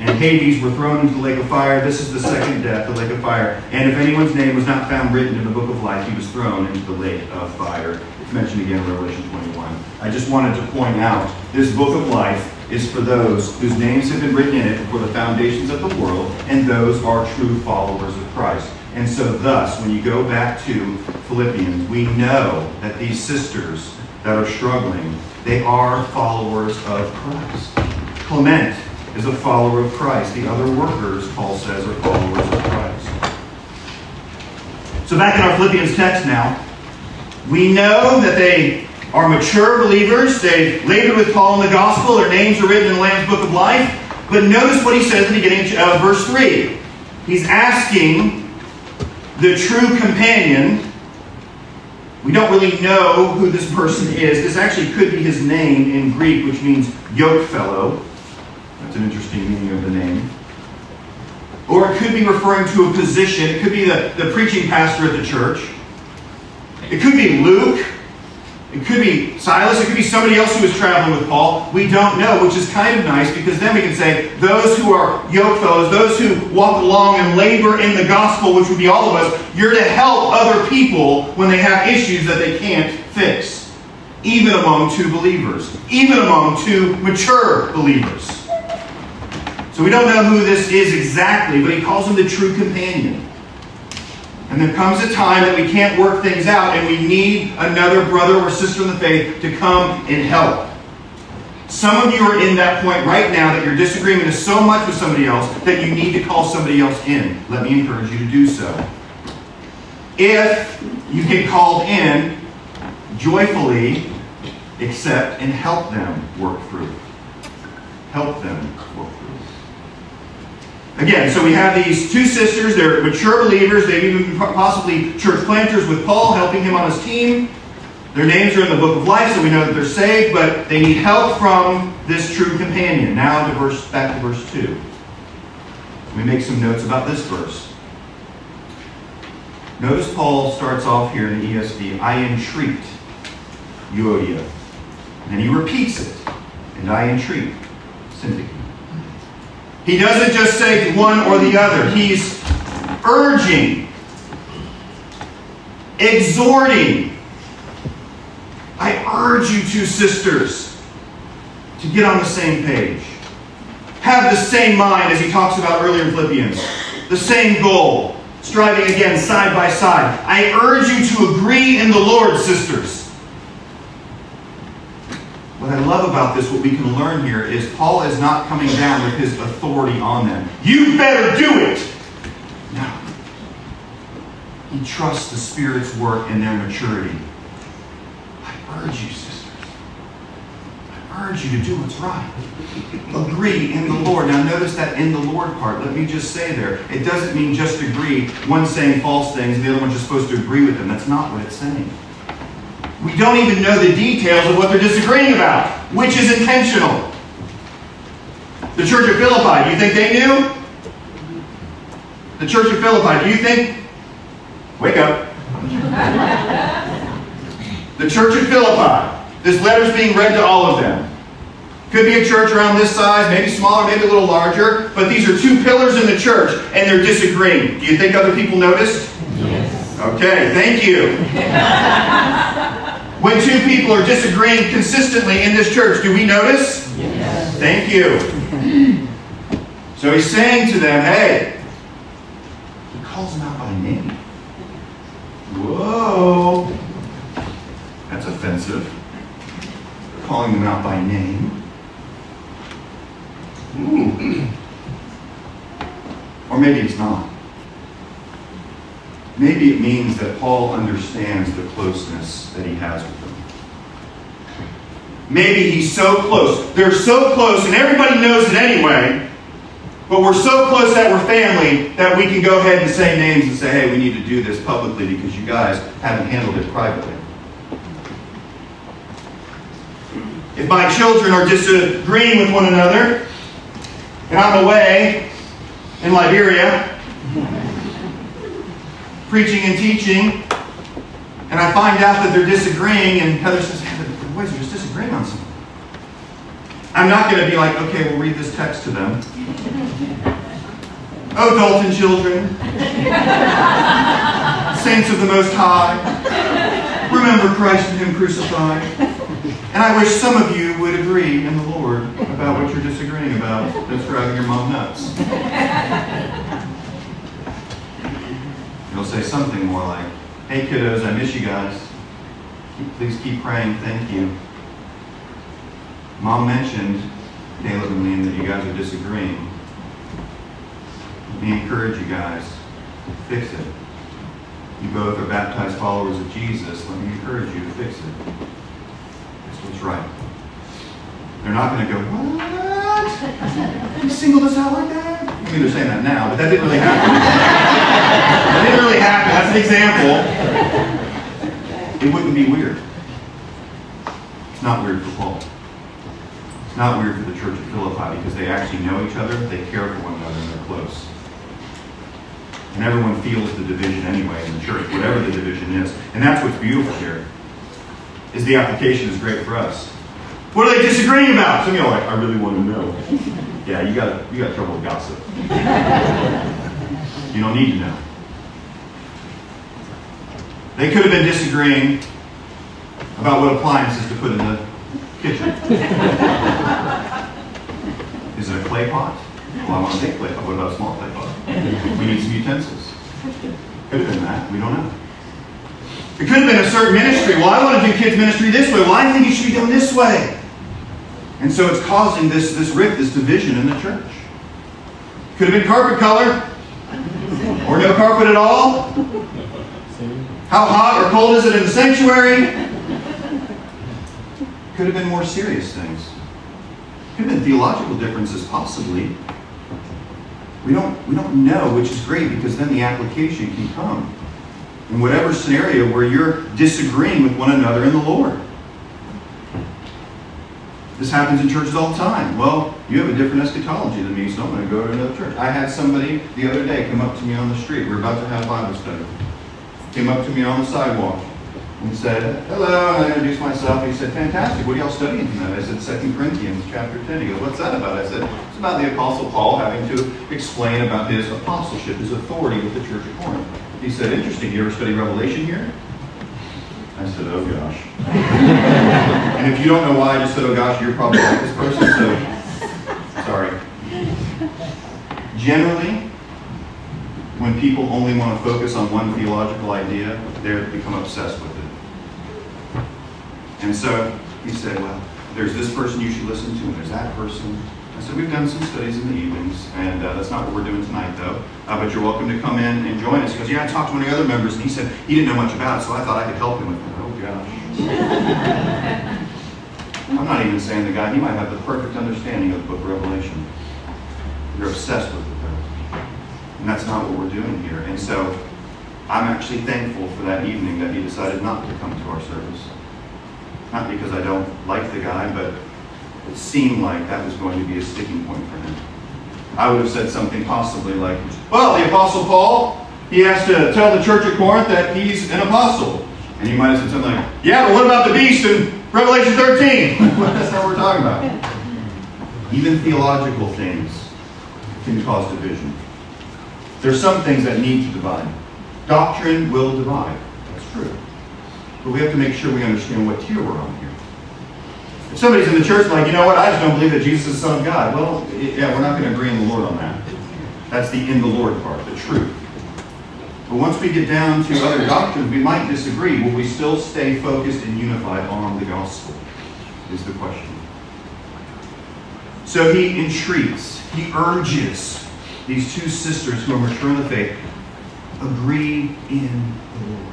and Hades were thrown into the lake of fire. This is the second death, the lake of fire. And if anyone's name was not found written in the book of life, he was thrown into the lake of fire. It's mentioned again in Revelation 21. I just wanted to point out this book of life is for those whose names have been written in it before the foundations of the world, and those are true followers of Christ. And so, thus, when you go back to Philippians, we know that these sisters that are struggling, they are followers of Christ. Clement is a follower of Christ. The other workers, Paul says, are followers of Christ. So back in our Philippians text now, we know that they are mature believers. They've labored with Paul in the gospel. Their names are written in the Lamb's Book of Life. But notice what he says in the beginning of verse 3. He's asking the true companion. We don't really know who this person is. This actually could be his name in Greek, which means yoke fellow. That's an interesting meaning of the name. Or it could be referring to a position. It could be the, the preaching pastor at the church. It could be Luke. It could be Silas. It could be somebody else who was traveling with Paul. We don't know, which is kind of nice because then we can say those who are yoke fellows, those who walk along and labor in the gospel, which would be all of us, you're to help other people when they have issues that they can't fix. Even among two believers, even among two mature believers. So we don't know who this is exactly, but he calls him the true companion. And there comes a time that we can't work things out and we need another brother or sister in the faith to come and help. Some of you are in that point right now that your disagreement is so much with somebody else that you need to call somebody else in. Let me encourage you to do so. if you get called in, joyfully accept and help them work through. Help them work. Again, so we have these two sisters. They're mature believers. They've even possibly church planters with Paul, helping him on his team. Their names are in the book of life, so we know that they're saved, but they need help from this true companion. Now to verse, back to verse 2. Let me make some notes about this verse. Notice Paul starts off here in the ESV, I entreat, Euodia. And he repeats it, and I entreat, Syntyche. He doesn't just say one or the other. He's urging, exhorting, I urge you two sisters to get on the same page. Have the same mind as he talks about earlier in Philippians. The same goal. Striving again side by side. I urge you to agree in the Lord, sisters. What I love about this, what we can learn here, is Paul is not coming down with his authority on them. You better do it! No. He trusts the Spirit's work in their maturity I urge you, sisters. I urge you to do what's right. Agree in the Lord. Now, notice that in the Lord part. Let me just say there. It doesn't mean just agree. One saying false things, and the other one's just supposed to agree with them. That's not what it's saying. We don't even know the details of what they're disagreeing about, which is intentional. The church of Philippi, do you think they knew? The church of Philippi, do you think? Wake up. the church of Philippi. This letter is being read to all of them. Could be a church around this size, maybe smaller, maybe a little larger, but these are two pillars in the church, and they're disagreeing. Do you think other people noticed? Yes. Okay, thank you. when two people are disagreeing consistently in this church, do we notice? Yes. Thank you. So he's saying to them, hey, he calls them out by name. Whoa That's offensive. Calling them out by name. Ooh. Or maybe it's not. Maybe it means that Paul understands the closeness that he has with them. Maybe he's so close. They're so close, and everybody knows it anyway. But we're so close that we're family that we can go ahead and say names and say, hey, we need to do this publicly because you guys haven't handled it privately. if my children are disagreeing with one another, and I'm away in Liberia preaching and teaching, and I find out that they're disagreeing, and Heather says, hey, the boys are just disagreeing on something. I'm not going to be like, okay, we'll read this text to them. Oh, Dalton children, saints of the Most High, remember Christ and Him crucified. And I wish some of you would agree in the Lord about what you're disagreeing about that's driving your mom nuts. You'll say something more like, Hey kiddos, I miss you guys. Please keep praying. Thank you. Mom mentioned, Caleb and Liam, that you guys are disagreeing. Let me encourage you guys. To fix it. You both are baptized followers of Jesus. Let me encourage you to fix it what's right. They're not going to go, what? You singled us out like that? I mean, they're saying that now, but that didn't really happen. that didn't really happen. That's an example. It wouldn't be weird. It's not weird for Paul. It's not weird for the church of Philippi because they actually know each other, they care for one another, and they're close. And everyone feels the division anyway in the church, whatever the division is. And that's what's beautiful here is the application is great for us. What are they disagreeing about? Some of you are like, I really want to know. Yeah, you got you got trouble with gossip. you don't need to know. They could have been disagreeing about what appliances to put in the kitchen. is it a clay pot? Well, I want a take clay pot. What about a small clay pot? We need some utensils. Could have been that. We don't know. It could have been a certain ministry. Well, I want to do kids ministry this way. Well, I think it should be done this way. And so it's causing this, this rift, this division in the church. Could have been carpet color. Or no carpet at all. How hot or cold is it in the sanctuary? Could have been more serious things. Could have been theological differences, possibly. We don't, we don't know, which is great because then the application can come. In whatever scenario where you're disagreeing with one another in the Lord. This happens in churches all the time. Well, you have a different eschatology than me, so I'm going to go to another church. I had somebody the other day come up to me on the street. We are about to have Bible study. Came up to me on the sidewalk and said, hello, and I introduced myself. He said, fantastic, what are y'all studying tonight? I said, 2 Corinthians chapter 10. He goes, what's that about? I said, it's about the Apostle Paul having to explain about his apostleship, his authority with the church of Corinth. He said, interesting, you ever study Revelation here? I said, oh gosh. and if you don't know why I just said, oh gosh, you're probably like this person, so sorry. Generally, when people only want to focus on one theological idea, they become obsessed with it. And so he said, well, there's this person you should listen to, and there's that person. I said, we've done some studies in the evenings, and uh, that's not what we're doing tonight, though. Uh, but you're welcome to come in and join us. Goes, yeah, I talked to one of the other members, and he said he didn't know much about it, so I thought I could help him with it. Oh, gosh. I'm not even saying the guy, he might have the perfect understanding of the book of Revelation. You're obsessed with it, though. And that's not what we're doing here. And so I'm actually thankful for that evening that he decided not to come to our service. Not because I don't like the guy, but it seemed like that was going to be a sticking point for him. I would have said something possibly like, well, the Apostle Paul, he has to tell the church at Corinth that he's an apostle. And he might have said something like, yeah, but what about the beast in Revelation 13? That's not what we're talking about. Even theological things can cause division. There's some things that need to divide. Doctrine will divide. That's true. But we have to make sure we understand what tier we're on somebody's in the church like, you know what, I just don't believe that Jesus is the Son of God. Well, yeah, we're not going to agree in the Lord on that. That's the in the Lord part, the truth. But once we get down to other doctrines, we might disagree. Will we still stay focused and unified on the gospel? Is the question. So he entreats, he urges these two sisters who are mature in the faith, agree in the Lord.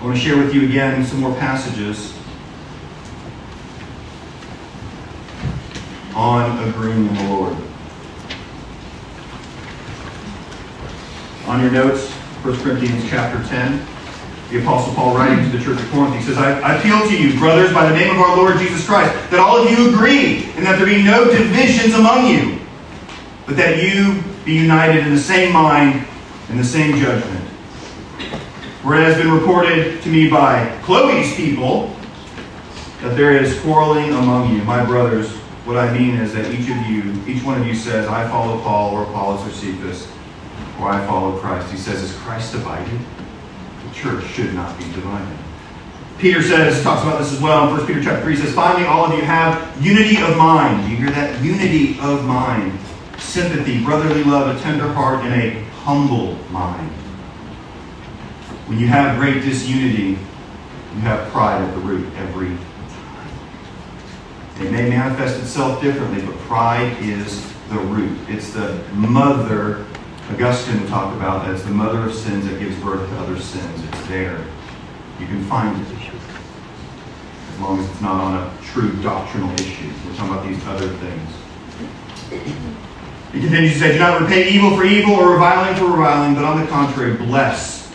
I want to share with you again some more passages on agreeing in the Lord. On your notes, 1 Corinthians chapter 10, the Apostle Paul writing to the church of Corinth, he says, I, I appeal to you, brothers, by the name of our Lord Jesus Christ, that all of you agree, and that there be no divisions among you, but that you be united in the same mind and the same judgment. For it has been reported to me by Chloe's people that there is quarreling among you. My brothers, what I mean is that each of you, each one of you says, I follow Paul or Apollos or Cephas, or I follow Christ. He says, is Christ divided? The church should not be divided. Peter says, talks about this as well in 1 Peter chapter 3, says, finally all of you have unity of mind. Do you hear that? Unity of mind. Sympathy, brotherly love, a tender heart, and a humble mind. When you have great disunity, you have pride at the root every. It may manifest itself differently, but pride is the root. It's the mother, Augustine talked talk about as the mother of sins that gives birth to other sins. It's there. You can find it. As long as it's not on a true doctrinal issue. We're talking about these other things. He continues to say, Do not repay evil for evil or reviling for reviling, but on the contrary, bless.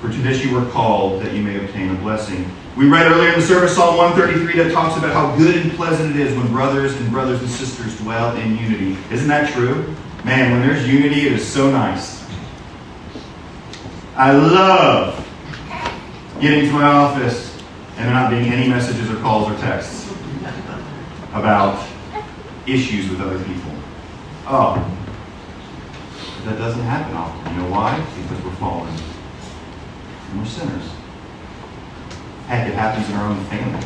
For to this you were called, that you may obtain a blessing. We read earlier in the service Psalm 133 that talks about how good and pleasant it is when brothers and brothers and sisters dwell in unity. Isn't that true? Man, when there's unity, it is so nice. I love getting to my office and there not being any messages or calls or texts about issues with other people. Oh, that doesn't happen often. You know why? Because we're fallen. We're sinners. Heck, it happens in our own families.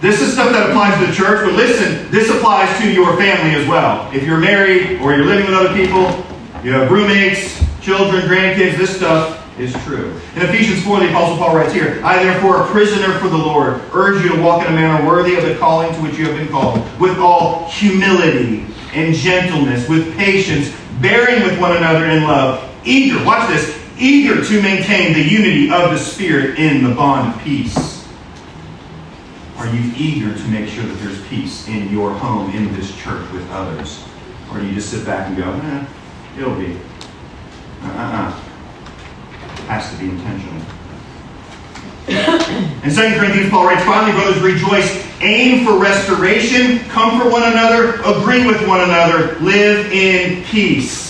This is stuff that applies to the church, but listen, this applies to your family as well. If you're married or you're living with other people, you have roommates, children, grandkids, this stuff is true. In Ephesians 4, the Apostle Paul writes here, I therefore, a prisoner for the Lord, urge you to walk in a manner worthy of the calling to which you have been called, with all humility and gentleness, with patience, bearing with one another in love, Eager, watch this, eager to maintain the unity of the Spirit in the bond of peace. Are you eager to make sure that there's peace in your home, in this church, with others? Or do you just sit back and go, eh, it'll be? Uh-uh. Has to be intentional. In 2 Corinthians, Paul writes, Finally, brothers, rejoice, aim for restoration, comfort one another, agree with one another, live in peace.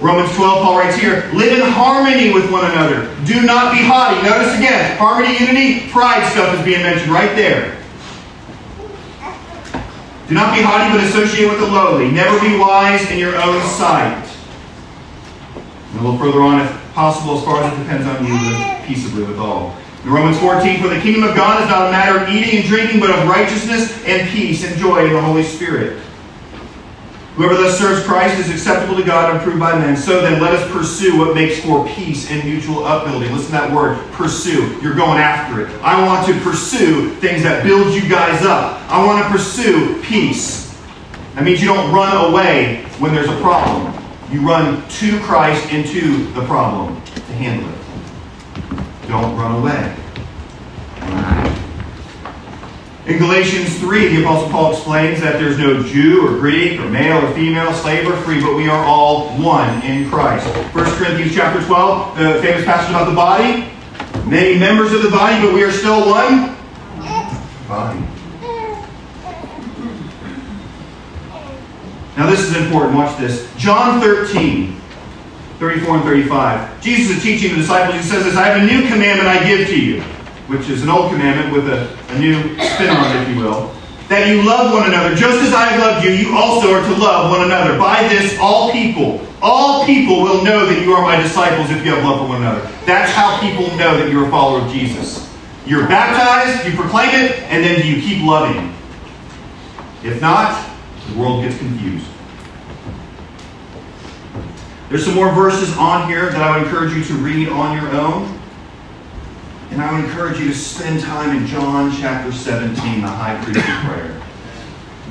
Romans 12, Paul writes here, live in harmony with one another. Do not be haughty. Notice again, harmony, unity, pride stuff is being mentioned right there. Do not be haughty, but associate with the lowly. Never be wise in your own sight. And a little further on, if possible, as far as it depends on you, live peaceably with all. In Romans 14, for the kingdom of God is not a matter of eating and drinking, but of righteousness and peace and joy in the Holy Spirit. Whoever thus serves Christ is acceptable to God and approved by men. So then, let us pursue what makes for peace and mutual upbuilding. Listen to that word, pursue. You're going after it. I want to pursue things that build you guys up. I want to pursue peace. That means you don't run away when there's a problem. You run to Christ and to the problem to handle it. Don't run away. In Galatians 3, the Apostle Paul explains that there's no Jew or Greek or male or female, slave or free, but we are all one in Christ. 1 Corinthians chapter 12, the famous passage about the body. Many members of the body, but we are still one body. Now this is important. Watch this. John 13, 34 and 35. Jesus is teaching the disciples. He says this, I have a new commandment I give to you which is an old commandment with a, a new spin on it, if you will, that you love one another. Just as I have loved you, you also are to love one another. By this, all people, all people will know that you are my disciples if you have love for one another. That's how people know that you're a follower of Jesus. You're baptized, you proclaim it, and then you keep loving. If not, the world gets confused. There's some more verses on here that I would encourage you to read on your own. And I would encourage you to spend time in John chapter 17, the high priestly prayer.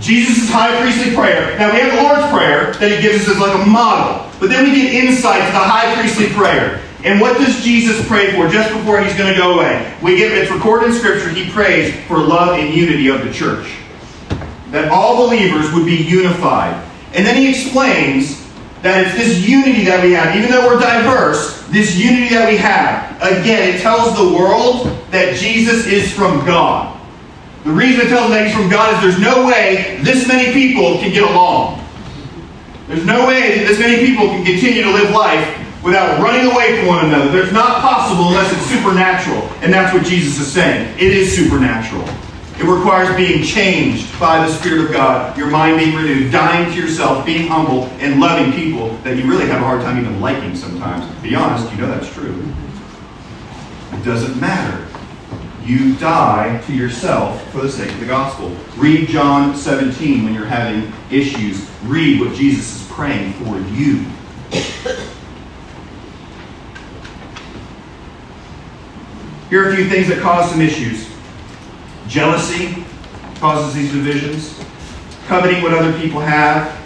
Jesus' high priestly prayer. Now we have the Lord's Prayer that he gives us as like a model. But then we get insight to the high priestly prayer. And what does Jesus pray for just before he's going to go away? We get it's recorded in Scripture. He prays for love and unity of the church. That all believers would be unified. And then he explains that it's this unity that we have, even though we're diverse, this unity that we have. Again, it tells the world that Jesus is from God. The reason it tells them that he's from God is there's no way this many people can get along. There's no way that this many people can continue to live life without running away from one another. There's not possible unless it's supernatural. And that's what Jesus is saying. It is supernatural. It requires being changed by the Spirit of God, your mind being renewed, dying to yourself, being humble, and loving people that you really have a hard time even liking sometimes. Be honest, you know that's true. It doesn't matter. You die to yourself for the sake of the gospel. Read John 17 when you're having issues. Read what Jesus is praying for you. Here are a few things that cause some issues. Jealousy causes these divisions. Coveting what other people have.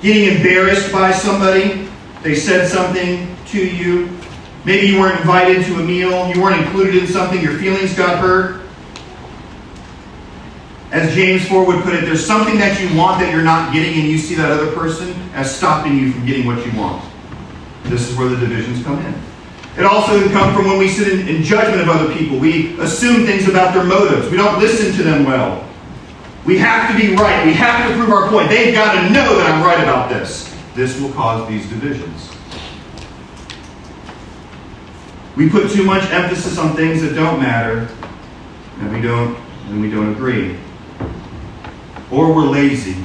Getting embarrassed by somebody. They said something to you. Maybe you weren't invited to a meal. You weren't included in something. Your feelings got hurt. As James 4 would put it, there's something that you want that you're not getting, and you see that other person as stopping you from getting what you want. This is where the divisions come in. It also can come from when we sit in, in, judgment of other people. We assume things about their motives. We don't listen to them well. We have to be right. We have to prove our point. They've got to know that I'm right about this. This will cause these divisions. We put too much emphasis on things that don't matter, and we don't, and we don't agree. Or we're lazy.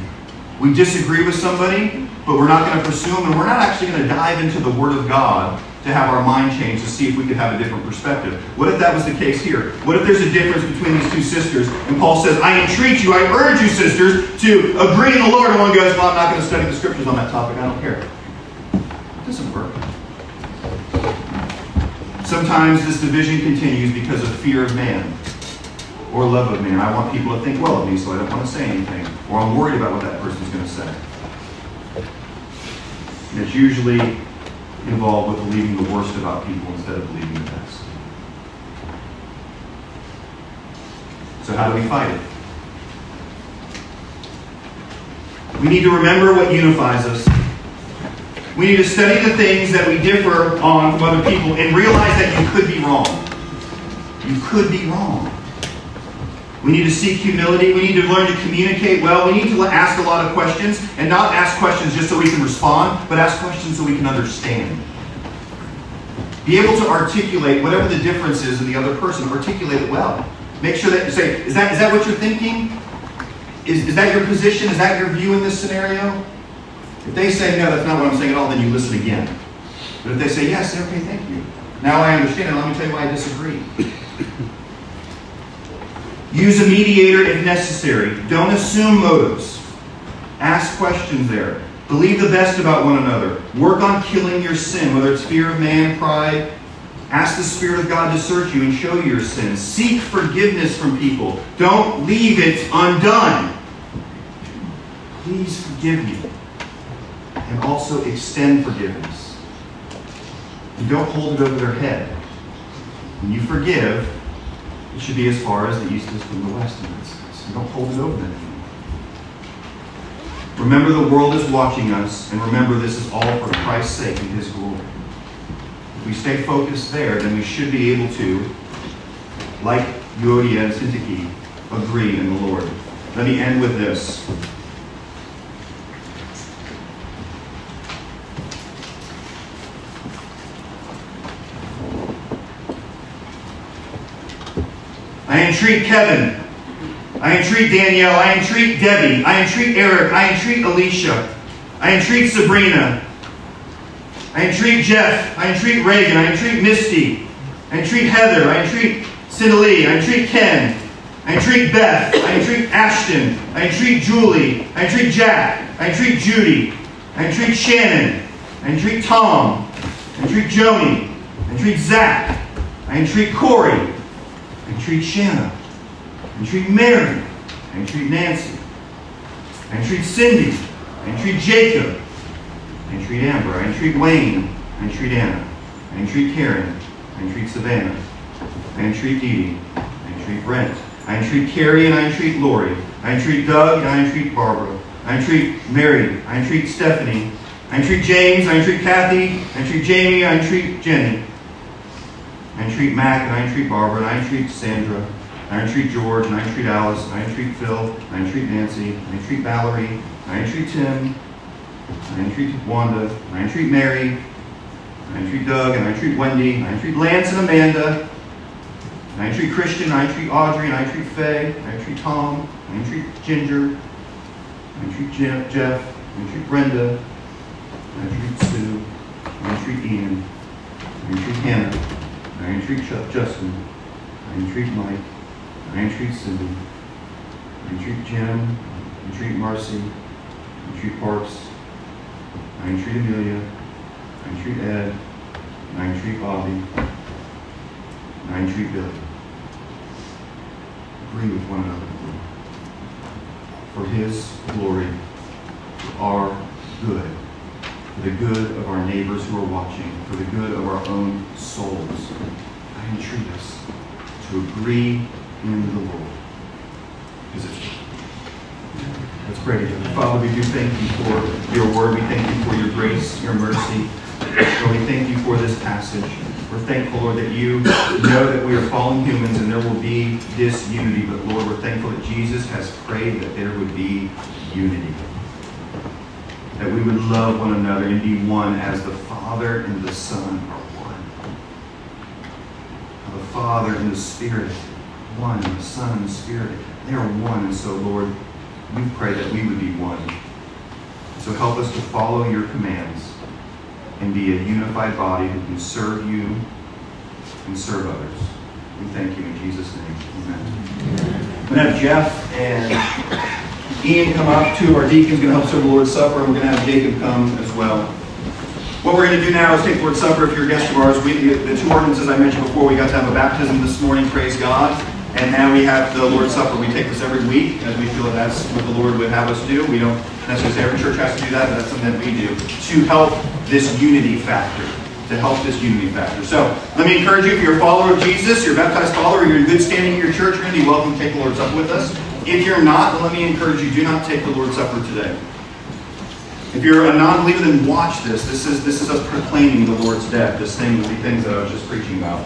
We disagree with somebody, but we're not going to pursue them, and we're not actually going to dive into the Word of God to have our mind changed to see if we could have a different perspective. What if that was the case here? What if there's a difference between these two sisters? And Paul says, I entreat you, I urge you, sisters, to agree in the Lord. And one goes, Well, I'm not going to study the scriptures on that topic. I don't care. It doesn't work. Sometimes this division continues because of fear of man or love of man. I want people to think well of me, so I don't want to say anything. Or I'm worried about what that person's going to say. And it's usually involved with believing the worst about people instead of believing the best. So, how do we fight it? We need to remember what unifies us. We need to study the things that we differ on from other people and realize that you could be wrong. You could be wrong. We need to seek humility. We need to learn to communicate well. We need to ask a lot of questions and not ask questions just so we can respond, but ask questions so we can understand. Be able to articulate whatever the difference is in the other person, articulate it well. Make sure that you say, is that, is that what you're thinking? Is, is that your position? Is that your view in this scenario? If they say, no, that's not what I'm saying at all, then you listen again. But if they say, yes, okay, thank you. Now I understand, and let me tell you why I disagree. Use a mediator if necessary. Don't assume motives. Ask questions there. Believe the best about one another. Work on killing your sin, whether it's fear of man, pride. Ask the Spirit of God to search you and show you your sins. Seek forgiveness from people. Don't leave it undone. Please forgive me. And also extend forgiveness. And don't hold it over their head. When you forgive, it should be as far as the east is from the west in that sense. don't hold it over them. Remember the world is watching us, and remember this is all for Christ's sake and His glory. If we stay focused there, then we should be able to, like Euodia and Syntyche, agree in the Lord. Let me end with this. I entreat Kevin. I entreat Danielle. I entreat Debbie. I entreat Eric. I entreat Alicia. I entreat Sabrina. I entreat Jeff. I entreat Reagan. I entreat Misty. I entreat Heather. I entreat Cindy I entreat Ken. I entreat Beth. I entreat Ashton. I entreat Julie. I entreat Jack. I entreat Judy. I entreat Shannon. I entreat Tom. I entreat Joni. I entreat Zach. I entreat Corey. I entreat Shanna. I entreat Mary. I entreat Nancy. I entreat Cindy. I entreat Jacob. I entreat Amber. I entreat Wayne. I entreat Anna. I entreat Karen. I entreat Savannah. I entreat Dee. I entreat Brent. I entreat Carrie and I entreat Lori. I entreat Doug and I entreat Barbara. I entreat Mary. I entreat Stephanie. I entreat James. I entreat Kathy. I entreat Jamie. I entreat Jenny. I entreat Mac and I entreat Barbara and I entreat Sandra. I entreat George and I entreat Alice. I entreat Phil. I entreat Nancy. I entreat Valerie. I entreat Tim. I entreat Wanda. I entreat Mary. I entreat Doug and I entreat Wendy. I entreat Lance and Amanda. I entreat Christian. I entreat Audrey and I entreat Faye. I entreat Tom. I entreat Ginger. I entreat Jeff. I entreat Brenda. I entreat Sue. I entreat Ian. I entreat Hannah. I entreat Justin. I entreat Mike. I entreat Cindy. I entreat Jim. I entreat Marcy. I entreat Parks. I entreat Amelia. I entreat Ed. I entreat Bobby. I entreat Billy. Agree with one another. For his glory, for our good for the good of our neighbors who are watching, for the good of our own souls. I entreat us to agree in the Lord. Let's pray together. Father, we do thank you for your word. We thank you for your grace, your mercy. Lord, we thank you for this passage. We're thankful, Lord, that you know that we are fallen humans and there will be disunity. But Lord, we're thankful that Jesus has prayed that there would be unity that we would love one another and be one as the Father and the Son are one. The Father and the Spirit, one, and the Son and the Spirit, they are one. And so, Lord, we pray that we would be one. So help us to follow your commands and be a unified body who can serve you and serve others. We thank you in Jesus' name. Amen. I'm going to have Jeff and Ian come up. Two of our deacons going to help serve the Lord's Supper, and we're going to have Jacob come as well. What we're going to do now is take the Lord's Supper. If you're a guest of ours, we, the two ordinances I mentioned before, we got to have a baptism this morning, praise God. And now we have the Lord's Supper. We take this every week as we feel that's what the Lord would have us do. We don't necessarily every church has to do that, but that's something that we do to help this unity factor. To help this unity factor. So let me encourage you, if you're a follower of Jesus, you're a baptized follower, you're in good standing in your church, you're going to be welcome to take the Lord's Supper with us. If you're not, let me encourage you, do not take the Lord's Supper today. If you're a non-believer, then watch this. This is this is us proclaiming the Lord's death. This thing, the things that I was just preaching about.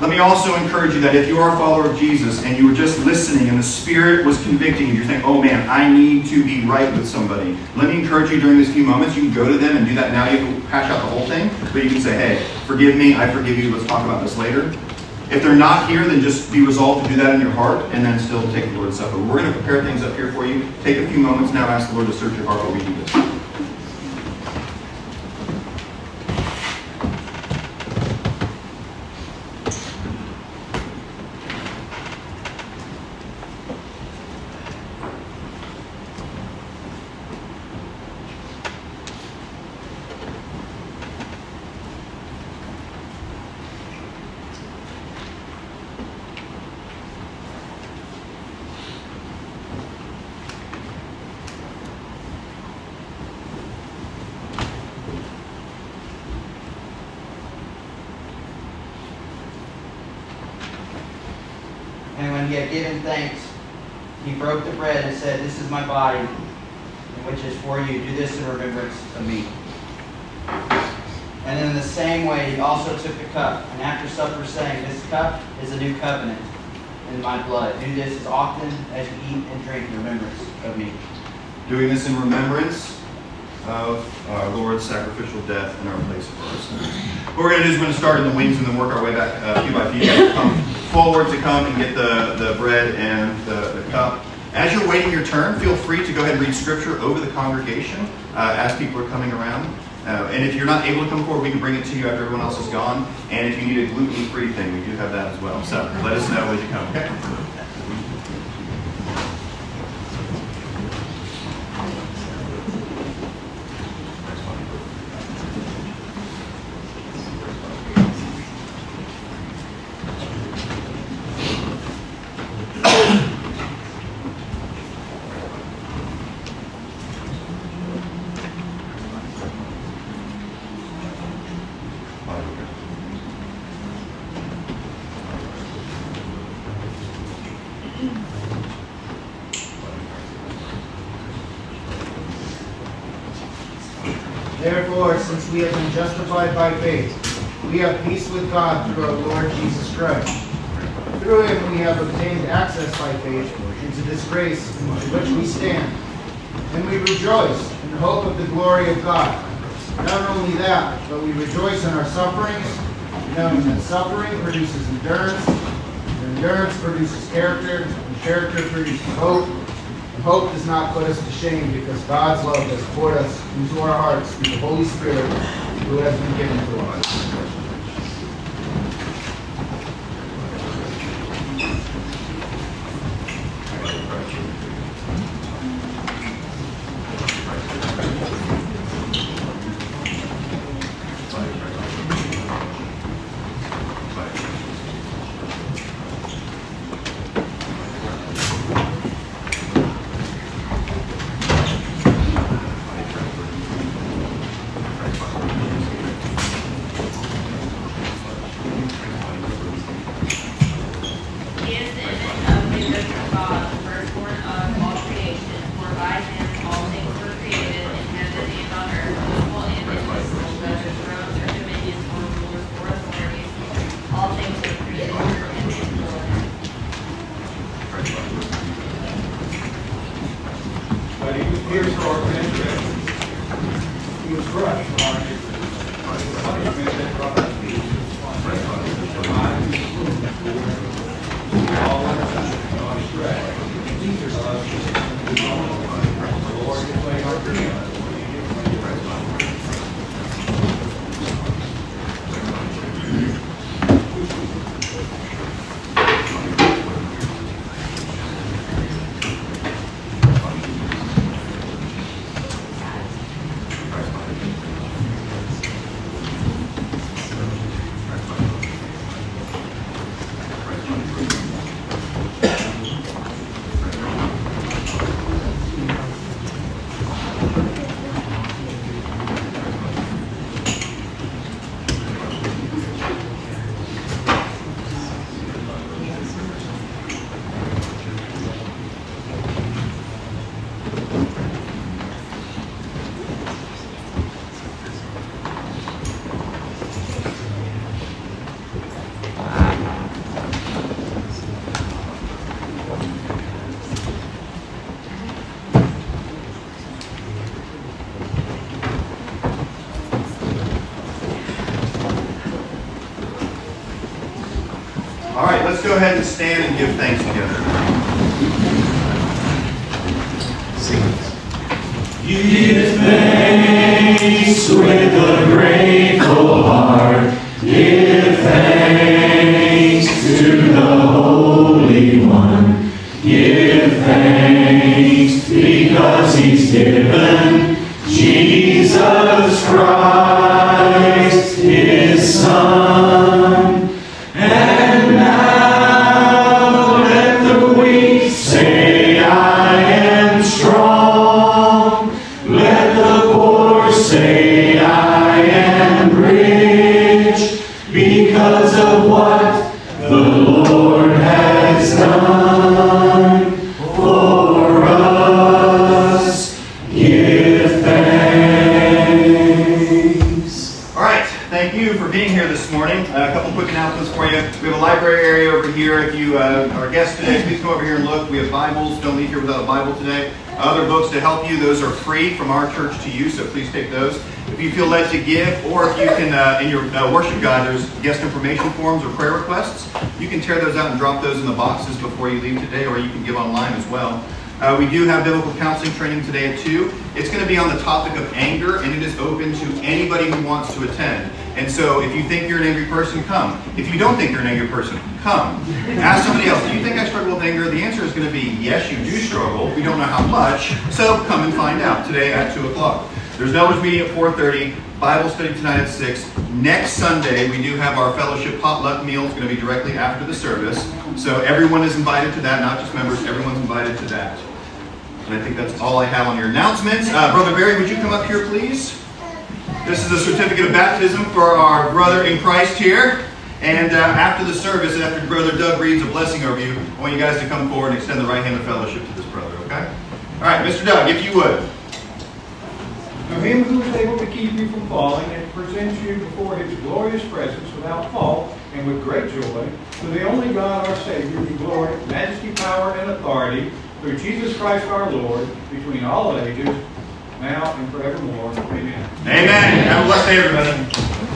Let me also encourage you that if you are a follower of Jesus and you were just listening and the Spirit was convicting you, you're saying, oh man, I need to be right with somebody. Let me encourage you during these few moments, you can go to them and do that now. You have to hash out the whole thing, but you can say, hey, forgive me, I forgive you, let's talk about this later. If they're not here, then just be resolved to do that in your heart and then still take the Lord's Supper. We're going to prepare things up here for you. Take a few moments now, ask the Lord to search your heart while we do this. He had given thanks, he broke the bread and said, This is my body, which is for you. Do this in remembrance of me. And in the same way, he also took the cup, and after supper, saying, This cup is a new covenant in my blood. Do this as often as you eat and drink in remembrance of me. Doing this in remembrance of our Lord's sacrificial death in our place for sins. What we're going to do is we're going to start in the wings and then work our way back uh, few by few. Forward to come and get the, the bread and the, the cup. As you're waiting your turn, feel free to go ahead and read scripture over the congregation uh, as people are coming around. Uh, and if you're not able to come forward, we can bring it to you after everyone else is gone. And if you need a gluten-free thing, we do have that as well. So let us know as you come, okay? Therefore, since we have been justified by faith, we have peace with God through our Lord Jesus Christ. Through him we have obtained access by faith into this grace into which we stand. And we rejoice in hope of the glory of God. Not only that, but we rejoice in our sufferings, knowing that suffering produces endurance, and endurance produces character, and character produces hope. And hope does not put us to shame because God's love has poured us into our hearts through the Holy Spirit who has been given to us. Go ahead and stand and give thanks together. Sing. Give thanks feel led to give, or if you can, uh, in your uh, worship guide, there's guest information forms or prayer requests. You can tear those out and drop those in the boxes before you leave today, or you can give online as well. Uh, we do have biblical counseling training today at 2. It's going to be on the topic of anger, and it is open to anybody who wants to attend. And so if you think you're an angry person, come. If you don't think you're an angry person, come. Ask somebody else, do you think I struggle with anger? The answer is going to be, yes, you do struggle. We don't know how much, so come and find out today at 2 o'clock. There's elders meeting at 4.30, Bible study tonight at 6. Next Sunday, we do have our fellowship potluck meal. It's going to be directly after the service. So everyone is invited to that, not just members. Everyone's invited to that. And I think that's all I have on your announcements. Uh, Brother Barry, would you come up here, please? This is a certificate of baptism for our brother in Christ here. And uh, after the service, after Brother Doug reads a blessing over you, I want you guys to come forward and extend the right hand of fellowship to this brother, okay? All right, Mr. Doug, if you would him who is able to keep you from falling and presents you before his glorious presence without fault and with great joy, to the only God our Savior, be glory, majesty, power, and authority through Jesus Christ our Lord, between all ages, now and forevermore. Amen. Amen. Have a blessed day, everybody.